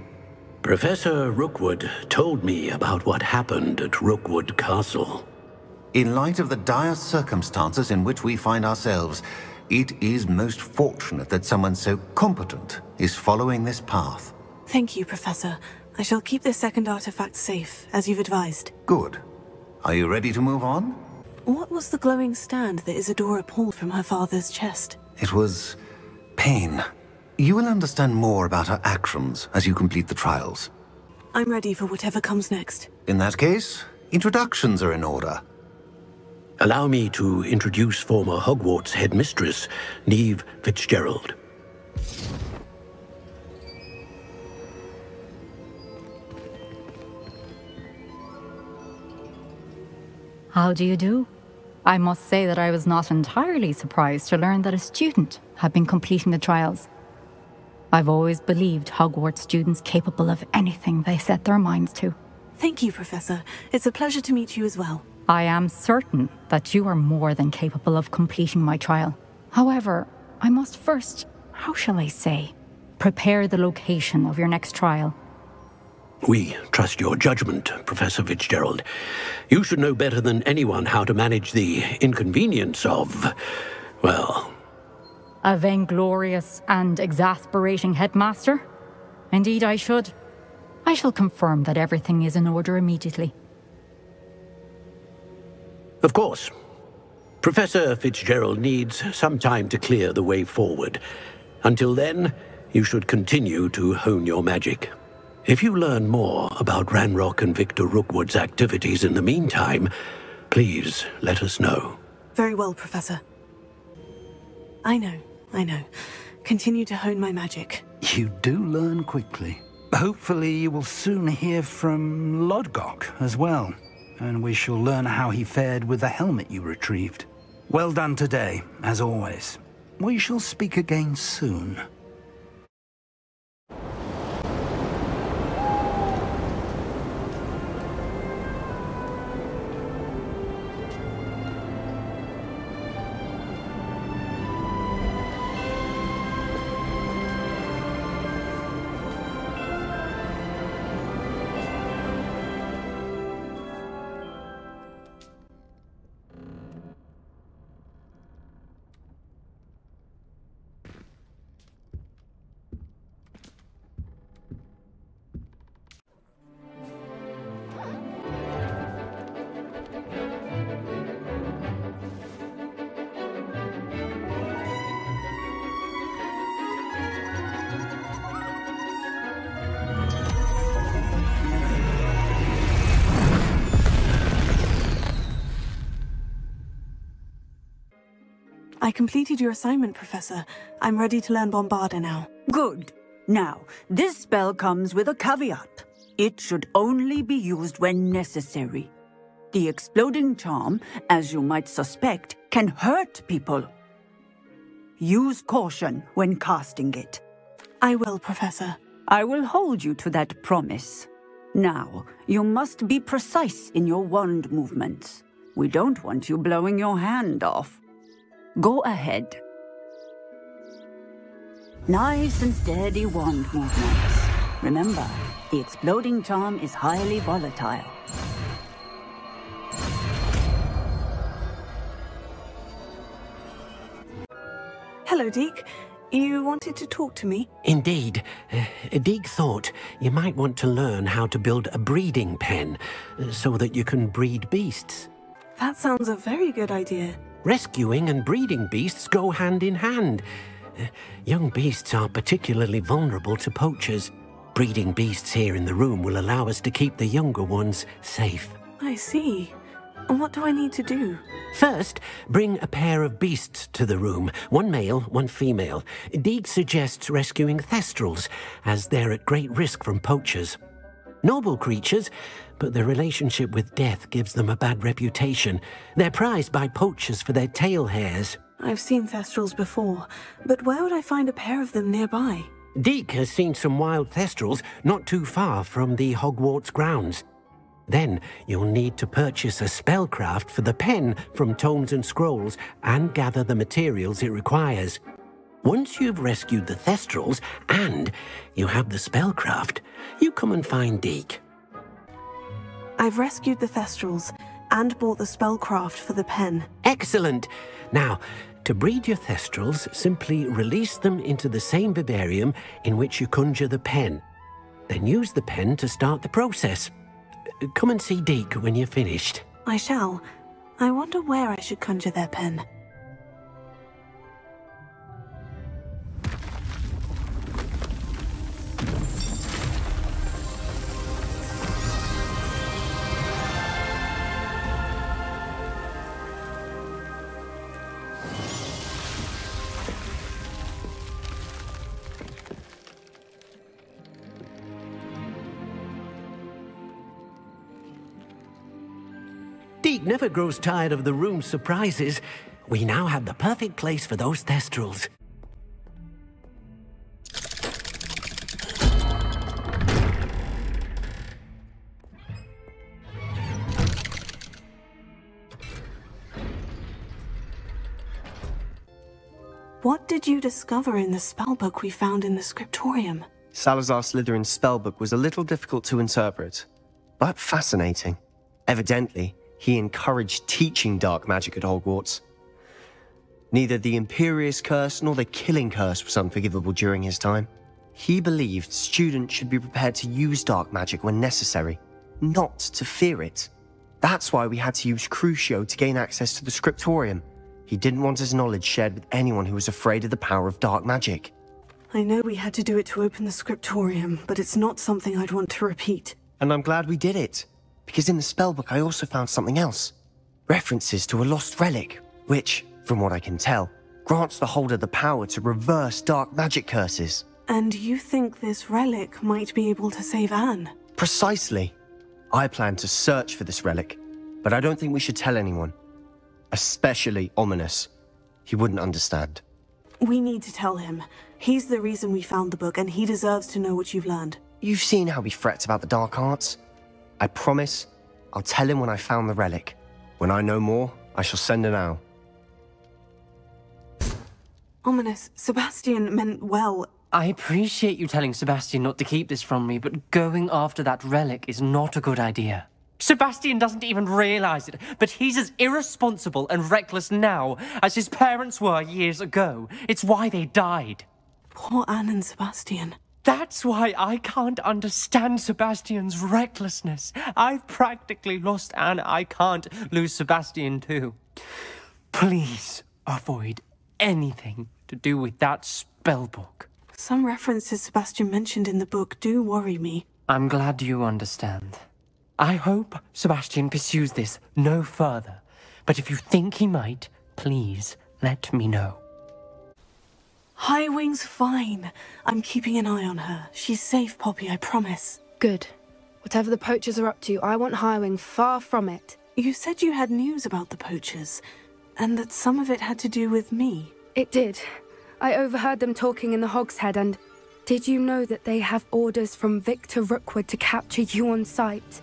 Professor Rookwood told me about what happened at Rookwood Castle. In light of the dire circumstances in which we find ourselves, it is most fortunate that someone so competent is following this path. Thank you, Professor. I shall keep this second artifact safe, as you've advised. Good. Are you ready to move on? What was the glowing stand that Isidora pulled from her father's chest? It was pain. You will understand more about her actions as you complete the trials. I'm ready for whatever comes next. In that case, introductions are in order. Allow me to introduce former Hogwarts headmistress, Niamh Fitzgerald. How do you do? I must say that I was not entirely surprised to learn that a student had been completing the trials. I've always believed Hogwarts students capable of anything they set their minds to. Thank you, Professor. It's a pleasure to meet you as well. I am certain that you are more than capable of completing my trial. However, I must first, how shall I say, prepare the location of your next trial. We trust your judgment, Professor Fitzgerald. You should know better than anyone how to manage the inconvenience of, well, A vainglorious and exasperating headmaster? Indeed, I should. I shall confirm that everything is in order immediately. Of course. Professor Fitzgerald needs some time to clear the way forward. Until then, you should continue to hone your magic. If you learn more about Ranrock and Victor Rookwood's activities in the meantime, please let us know. Very well, Professor. I know, I know. Continue to hone my magic. You do learn quickly. Hopefully, you will soon hear from Lodgok as well, and we shall learn how he fared with the helmet you retrieved. Well done today, as always. We shall speak again soon. Completed your assignment, Professor. I'm ready to learn Bombarda now. Good. Now, this spell comes with a caveat. It should only be used when necessary. The exploding charm, as you might suspect, can hurt people. Use caution when casting it. I will, Professor. I will hold you to that promise. Now, you must be precise in your wand movements. We don't want you blowing your hand off. Go ahead. Nice and steady wand movements. Remember, the exploding charm is highly volatile. Hello, Deek. You wanted to talk to me? Indeed. Uh, Deek thought you might want to learn how to build a breeding pen uh, so that you can breed beasts. That sounds a very good idea. Rescuing and breeding beasts go hand in hand. Uh, young beasts are particularly vulnerable to poachers. Breeding beasts here in the room will allow us to keep the younger ones safe. I see. And what do I need to do? First, bring a pair of beasts to the room. One male, one female. Deek suggests rescuing thestrals, as they're at great risk from poachers. Noble creatures, but their relationship with death gives them a bad reputation. They're prized by poachers for their tail hairs. I've seen thestrals before, but where would I find a pair of them nearby? Deek has seen some wild thestrals not too far from the Hogwarts grounds. Then you'll need to purchase a spellcraft for the pen from Tomes and Scrolls and gather the materials it requires. Once you've rescued the Thestrals and you have the spellcraft, you come and find Deek. I've rescued the Thestrals and bought the spellcraft for the pen. Excellent! Now, to breed your Thestrals, simply release them into the same vivarium in which you conjure the pen. Then use the pen to start the process. Come and see Deek when you're finished. I shall. I wonder where I should conjure their pen. Deek never grows tired of the room's surprises. We now have the perfect place for those thestrals. What did you discover in the spellbook we found in the scriptorium? Salazar Slytherin's spellbook was a little difficult to interpret, but fascinating. Evidently, he encouraged teaching dark magic at Hogwarts. Neither the Imperius Curse nor the Killing Curse was unforgivable during his time. He believed students should be prepared to use dark magic when necessary, not to fear it. That's why we had to use Crucio to gain access to the scriptorium. He didn't want his knowledge shared with anyone who was afraid of the power of dark magic. I know we had to do it to open the scriptorium, but it's not something I'd want to repeat. And I'm glad we did it, because in the spellbook I also found something else. References to a lost relic, which, from what I can tell, grants the holder the power to reverse dark magic curses. And you think this relic might be able to save Anne? Precisely. I plan to search for this relic, but I don't think we should tell anyone. Especially Ominis. He wouldn't understand. We need to tell him. He's the reason we found the book, and he deserves to know what you've learned. You've seen how he frets about the dark arts. I promise I'll tell him when I found the relic. When I know more, I shall send an owl. Ominis, Sebastian meant well. I appreciate you telling Sebastian not to keep this from me, but going after that relic is not a good idea. Sebastian doesn't even realize it, but he's as irresponsible and reckless now as his parents were years ago. It's why they died. Poor Anne and Sebastian. That's why I can't understand Sebastian's recklessness. I've practically lost Anne. I can't lose Sebastian too. Please avoid anything to do with that spellbook. Some references Sebastian mentioned in the book do worry me. I'm glad you understand. I hope Sebastian pursues this no further. But if you think he might, please let me know. Highwing's fine. I'm keeping an eye on her. She's safe, Poppy, I promise. Good. Whatever the poachers are up to, I want Highwing far from it. You said you had news about the poachers, and that some of it had to do with me. It did. I overheard them talking in the Hogshead, and did you know that they have orders from Victor Rookwood to capture you on sight?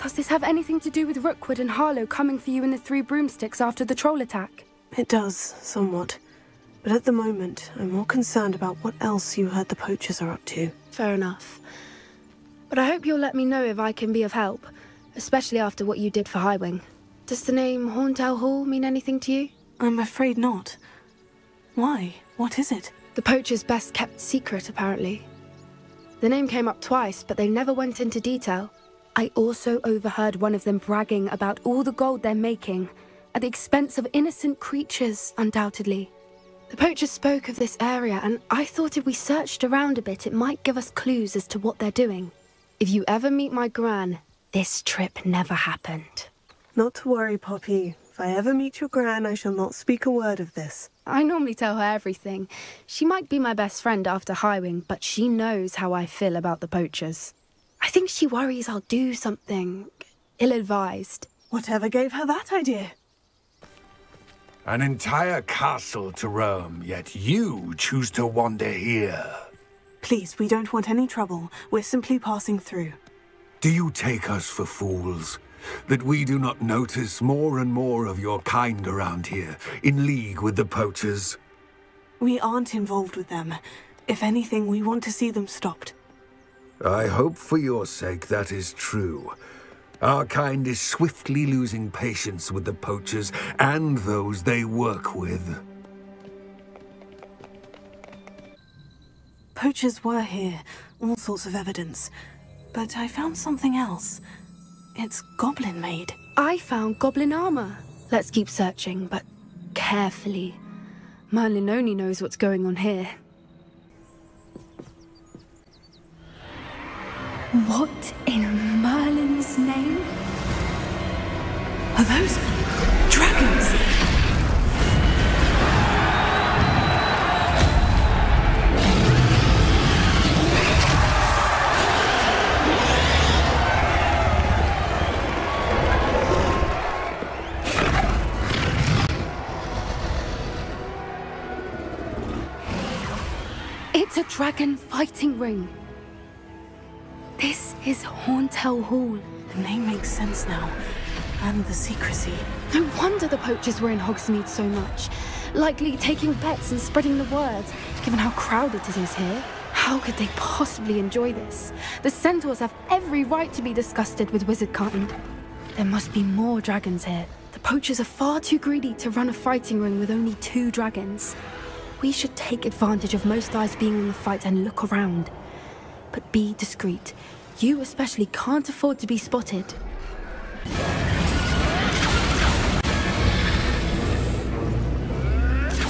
Does this have anything to do with Rookwood and Harlow coming for you in the Three Broomsticks after the troll attack? It does, somewhat. But at the moment, I'm more concerned about what else you heard the poachers are up to. Fair enough. But I hope you'll let me know if I can be of help, especially after what you did for Highwing. Does the name Horntail Hall mean anything to you? I'm afraid not. Why? What is it? The poacher's best kept secret, apparently. The name came up twice, but they never went into detail. I also overheard one of them bragging about all the gold they're making, at the expense of innocent creatures, undoubtedly. The poacher spoke of this area, and I thought if we searched around a bit, it might give us clues as to what they're doing. If you ever meet my gran, this trip never happened. Not to worry, Poppy. If I ever meet your gran, I shall not speak a word of this. I normally tell her everything. She might be my best friend after Highwing, but she knows how I feel about the poachers. I think she worries I'll do something ill advised. Whatever gave her that idea? An entire castle to roam, yet you choose to wander here. Please, we don't want any trouble. We're simply passing through. Do you take us for fools? That we do not notice more and more of your kind around here, in league with the poachers? We aren't involved with them. If anything, we want to see them stopped. I hope for your sake that is true. Our kind is swiftly losing patience with the poachers and those they work with. Poachers were here, all sorts of evidence. But I found something else. It's goblin made. I found goblin armor. Let's keep searching, but carefully. Merlin only knows what's going on here. What in Merlin's name? Are those dragons? It's a dragon fighting ring. This is Horntail Hall. The name makes sense now. And the secrecy. No wonder the poachers were in Hogsmeade so much. Likely taking bets and spreading the word, given how crowded it is here. How could they possibly enjoy this? The centaurs have every right to be disgusted with wizard kind. There must be more dragons here. The poachers are far too greedy to run a fighting ring with only two dragons. We should take advantage of most eyes being on the fight and look around. But be discreet. You especially can't afford to be spotted.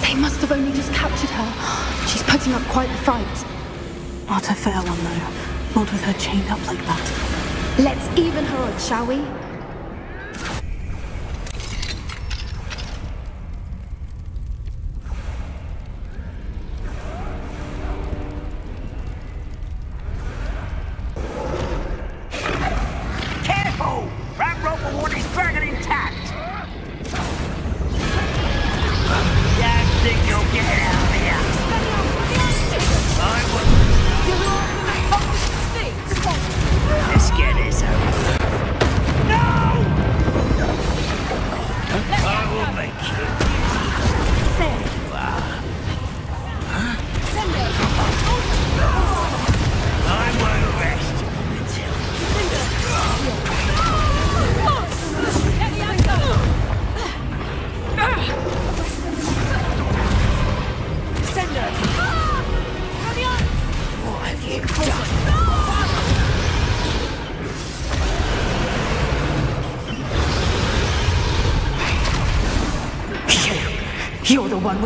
They must have only just captured her. She's putting up quite the fight. Not a fair one, though. Not with her chained up like that. Let's even her odds, shall we? Think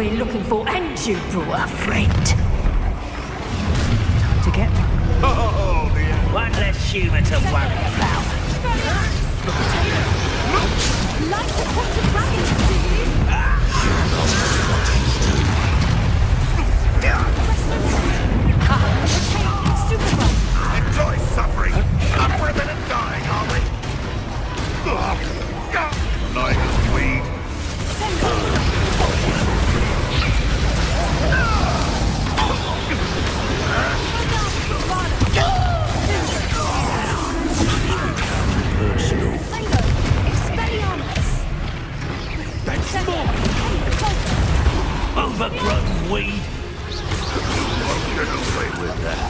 we're looking for, and you brought a friend. Time to get Oh, yeah. One less human to worry about. Like the Overgrown weed. Won't get away with that.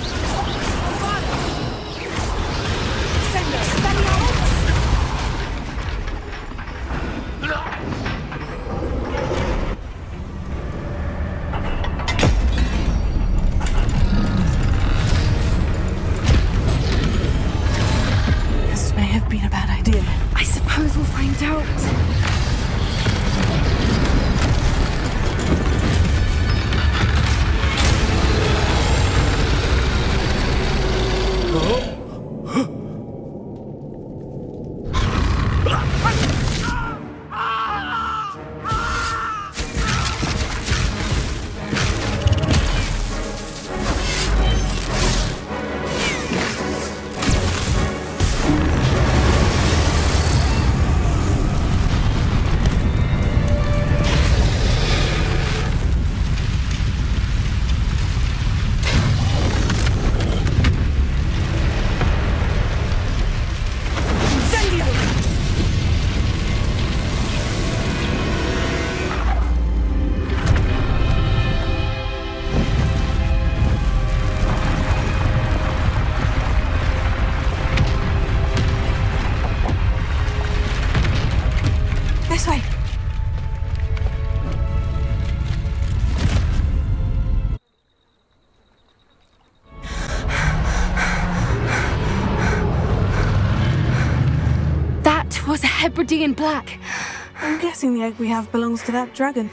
A Hebridean black. I'm guessing the egg we have belongs to that dragon.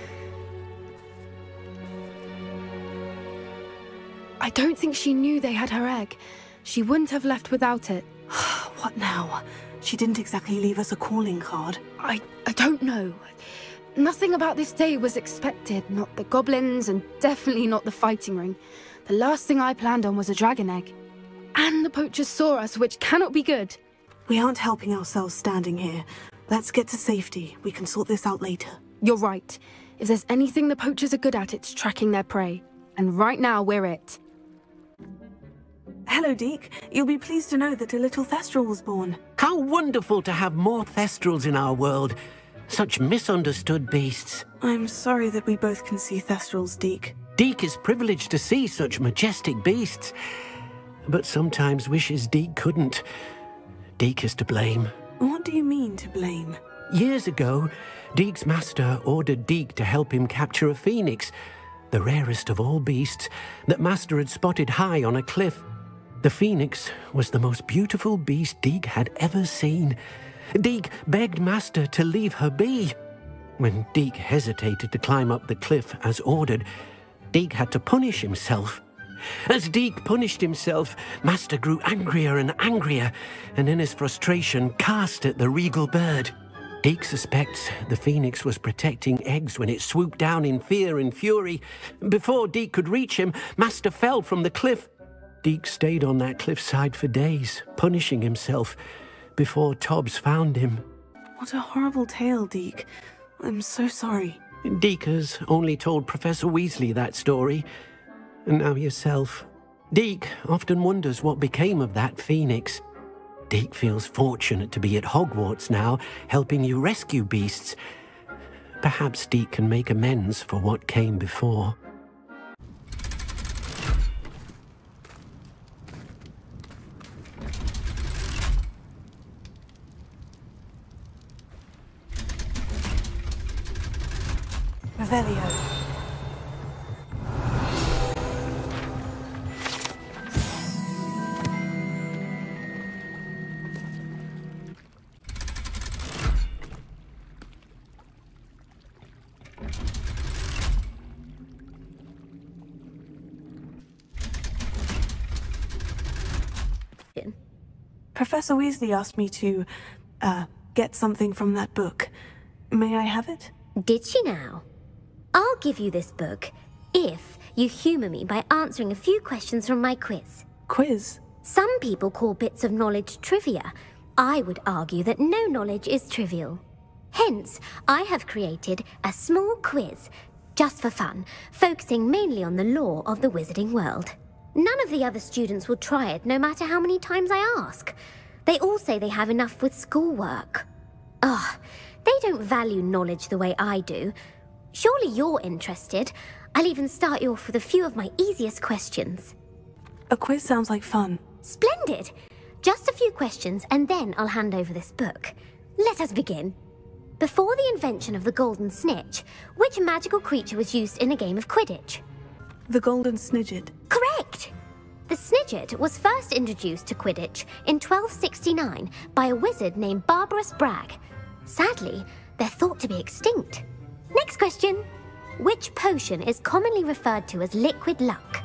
I don't think she knew they had her egg. She wouldn't have left without it. What now? She didn't exactly leave us a calling card. I, I don't know. Nothing about this day was expected. Not the goblins, and definitely not the fighting ring. The last thing I planned on was a dragon egg. And the poachers saw us, which cannot be good. We aren't helping ourselves standing here. Let's get to safety. We can sort this out later. You're right. If there's anything the poachers are good at, it's tracking their prey. And right now, we're it. Hello, Deek. You'll be pleased to know that a little Thestral was born. How wonderful to have more Thestrals in our world. Such misunderstood beasts. I'm sorry that we both can see Thestrals, Deek. Deek is privileged to see such majestic beasts, but sometimes wishes Deek couldn't. Deek is to blame. What do you mean to blame? Years ago, Deek's master ordered Deek to help him capture a phoenix, the rarest of all beasts that master had spotted high on a cliff. The phoenix was the most beautiful beast Deek had ever seen. Deek begged master to leave her be. When Deek hesitated to climb up the cliff as ordered, Deek had to punish himself. As Deek punished himself, Master grew angrier and angrier, and in his frustration cast at the regal bird. Deek suspects the phoenix was protecting eggs when it swooped down in fear and fury. Before Deek could reach him, Master fell from the cliff. Deek stayed on that cliffside for days, punishing himself, before Tobbs found him. What a horrible tale, Deek. I'm so sorry. Deek has only told Professor Weasley that story, and now yourself. Deek often wonders what became of that phoenix. Deek feels fortunate to be at Hogwarts now, helping you rescue beasts. Perhaps Deek can make amends for what came before. Revelio. Professor Weasley asked me to, uh, get something from that book. May I have it? Did she now? I'll give you this book if you humour me by answering a few questions from my quiz. Quiz? Some people call bits of knowledge trivia. I would argue that no knowledge is trivial. Hence, I have created a small quiz, just for fun, focusing mainly on the lore of the wizarding world. None of the other students will try it, no matter how many times I ask. They all say they have enough with schoolwork. Ah, They don't value knowledge the way I do. Surely you're interested. I'll even start you off with a few of my easiest questions. A quiz sounds like fun. Splendid! Just a few questions, and then I'll hand over this book. Let us begin. Before the invention of the golden snitch, which magical creature was used in a game of Quidditch? The golden snidget. Correct! The snidget was first introduced to Quidditch in 1269 by a wizard named Barberus Bragge. Sadly, they're thought to be extinct. Next question. Which potion is commonly referred to as liquid luck?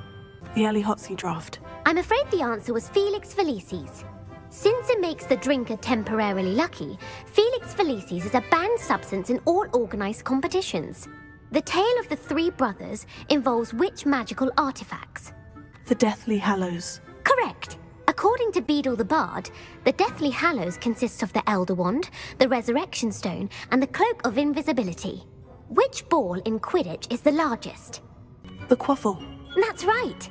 The Hotzi draft. I'm afraid the answer was Felix Felicis. Since it makes the drinker temporarily lucky, Felix Felicis is a banned substance in all organized competitions. The tale of the three brothers involves which magical artifacts? The Deathly Hallows. Correct. According to Beadle the Bard, the Deathly Hallows consists of the Elder Wand, the Resurrection Stone, and the Cloak of Invisibility. Which ball in Quidditch is the largest? The quaffle. That's right.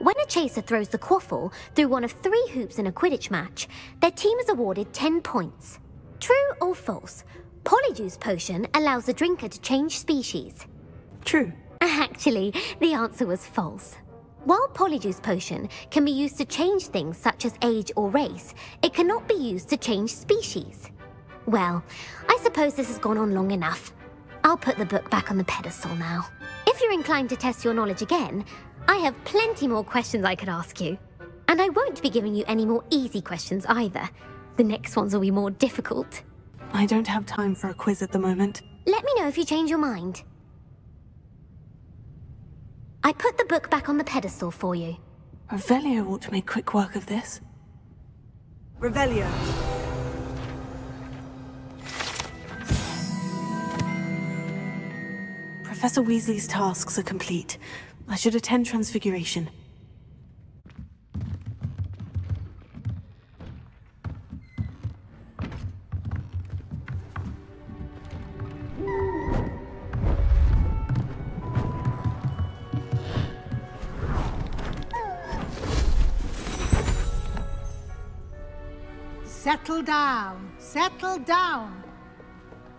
When a chaser throws the quaffle through one of three hoops in a Quidditch match, their team is awarded 10 points. True or false? Polyjuice potion allows the drinker to change species. True. Actually, the answer was false. While Polyjuice potion can be used to change things such as age or race, it cannot be used to change species. Well, I suppose this has gone on long enough. I'll put the book back on the pedestal now. If you're inclined to test your knowledge again, I have plenty more questions I could ask you. And I won't be giving you any more easy questions either. The next ones will be more difficult. I don't have time for a quiz at the moment. Let me know if you change your mind. I put the book back on the pedestal for you. Revelio ought to make quick work of this. Revelio. Professor Weasley's tasks are complete. I should attend Transfiguration. Settle down, settle down.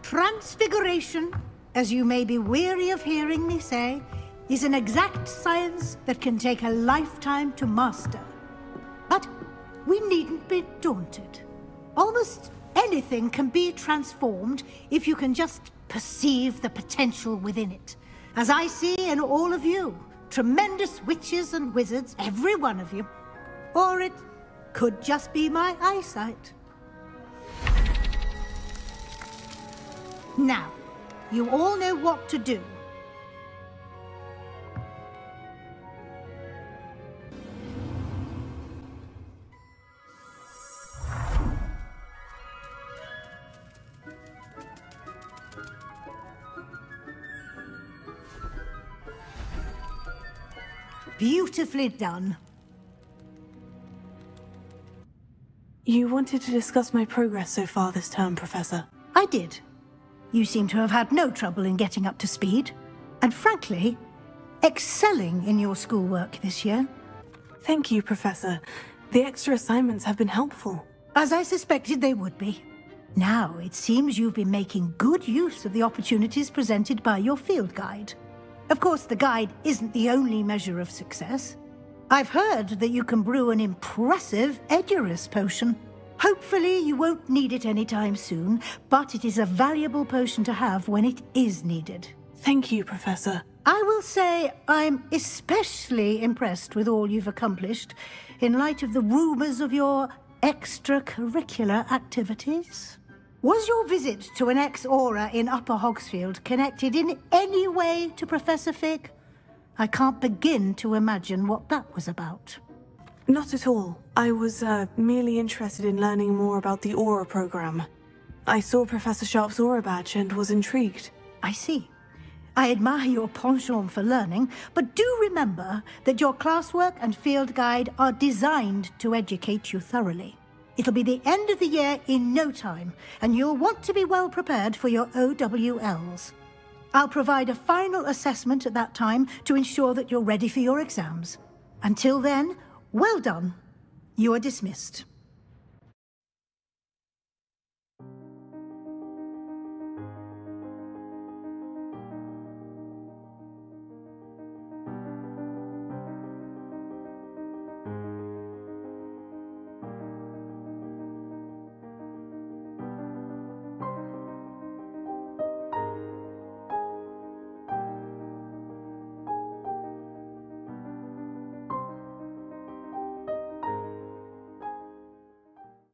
Transfiguration, as you may be weary of hearing me say, is an exact science that can take a lifetime to master. But we needn't be daunted. Almost anything can be transformed if you can just perceive the potential within it. As I see in all of you, tremendous witches and wizards, every one of you. Or it could just be my eyesight. Now, you all know what to do. Beautifully done. You wanted to discuss my progress so far this term, Professor. I did. You seem to have had no trouble in getting up to speed. And frankly, excelling in your schoolwork this year. Thank you, Professor. The extra assignments have been helpful. As I suspected they would be. Now, it seems you've been making good use of the opportunities presented by your field guide. Of course, the guide isn't the only measure of success. I've heard that you can brew an impressive Edurus potion. Hopefully you won't need it anytime soon, but it is a valuable potion to have when it is needed. Thank you, Professor. I will say I'm especially impressed with all you've accomplished in light of the rumours of your extracurricular activities. Was your visit to an ex-Auror in Upper Hogsfield connected in any way to Professor Fig? I can't begin to imagine what that was about. Not at all. I was uh, merely interested in learning more about the Auror program. I saw Professor Sharp's Auror badge and was intrigued. I see. I admire your penchant for learning, but do remember that your classwork and field guide are designed to educate you thoroughly. It'll be the end of the year in no time, and you'll want to be well prepared for your OWLs. I'll provide a final assessment at that time to ensure that you're ready for your exams. Until then, well done. You are dismissed.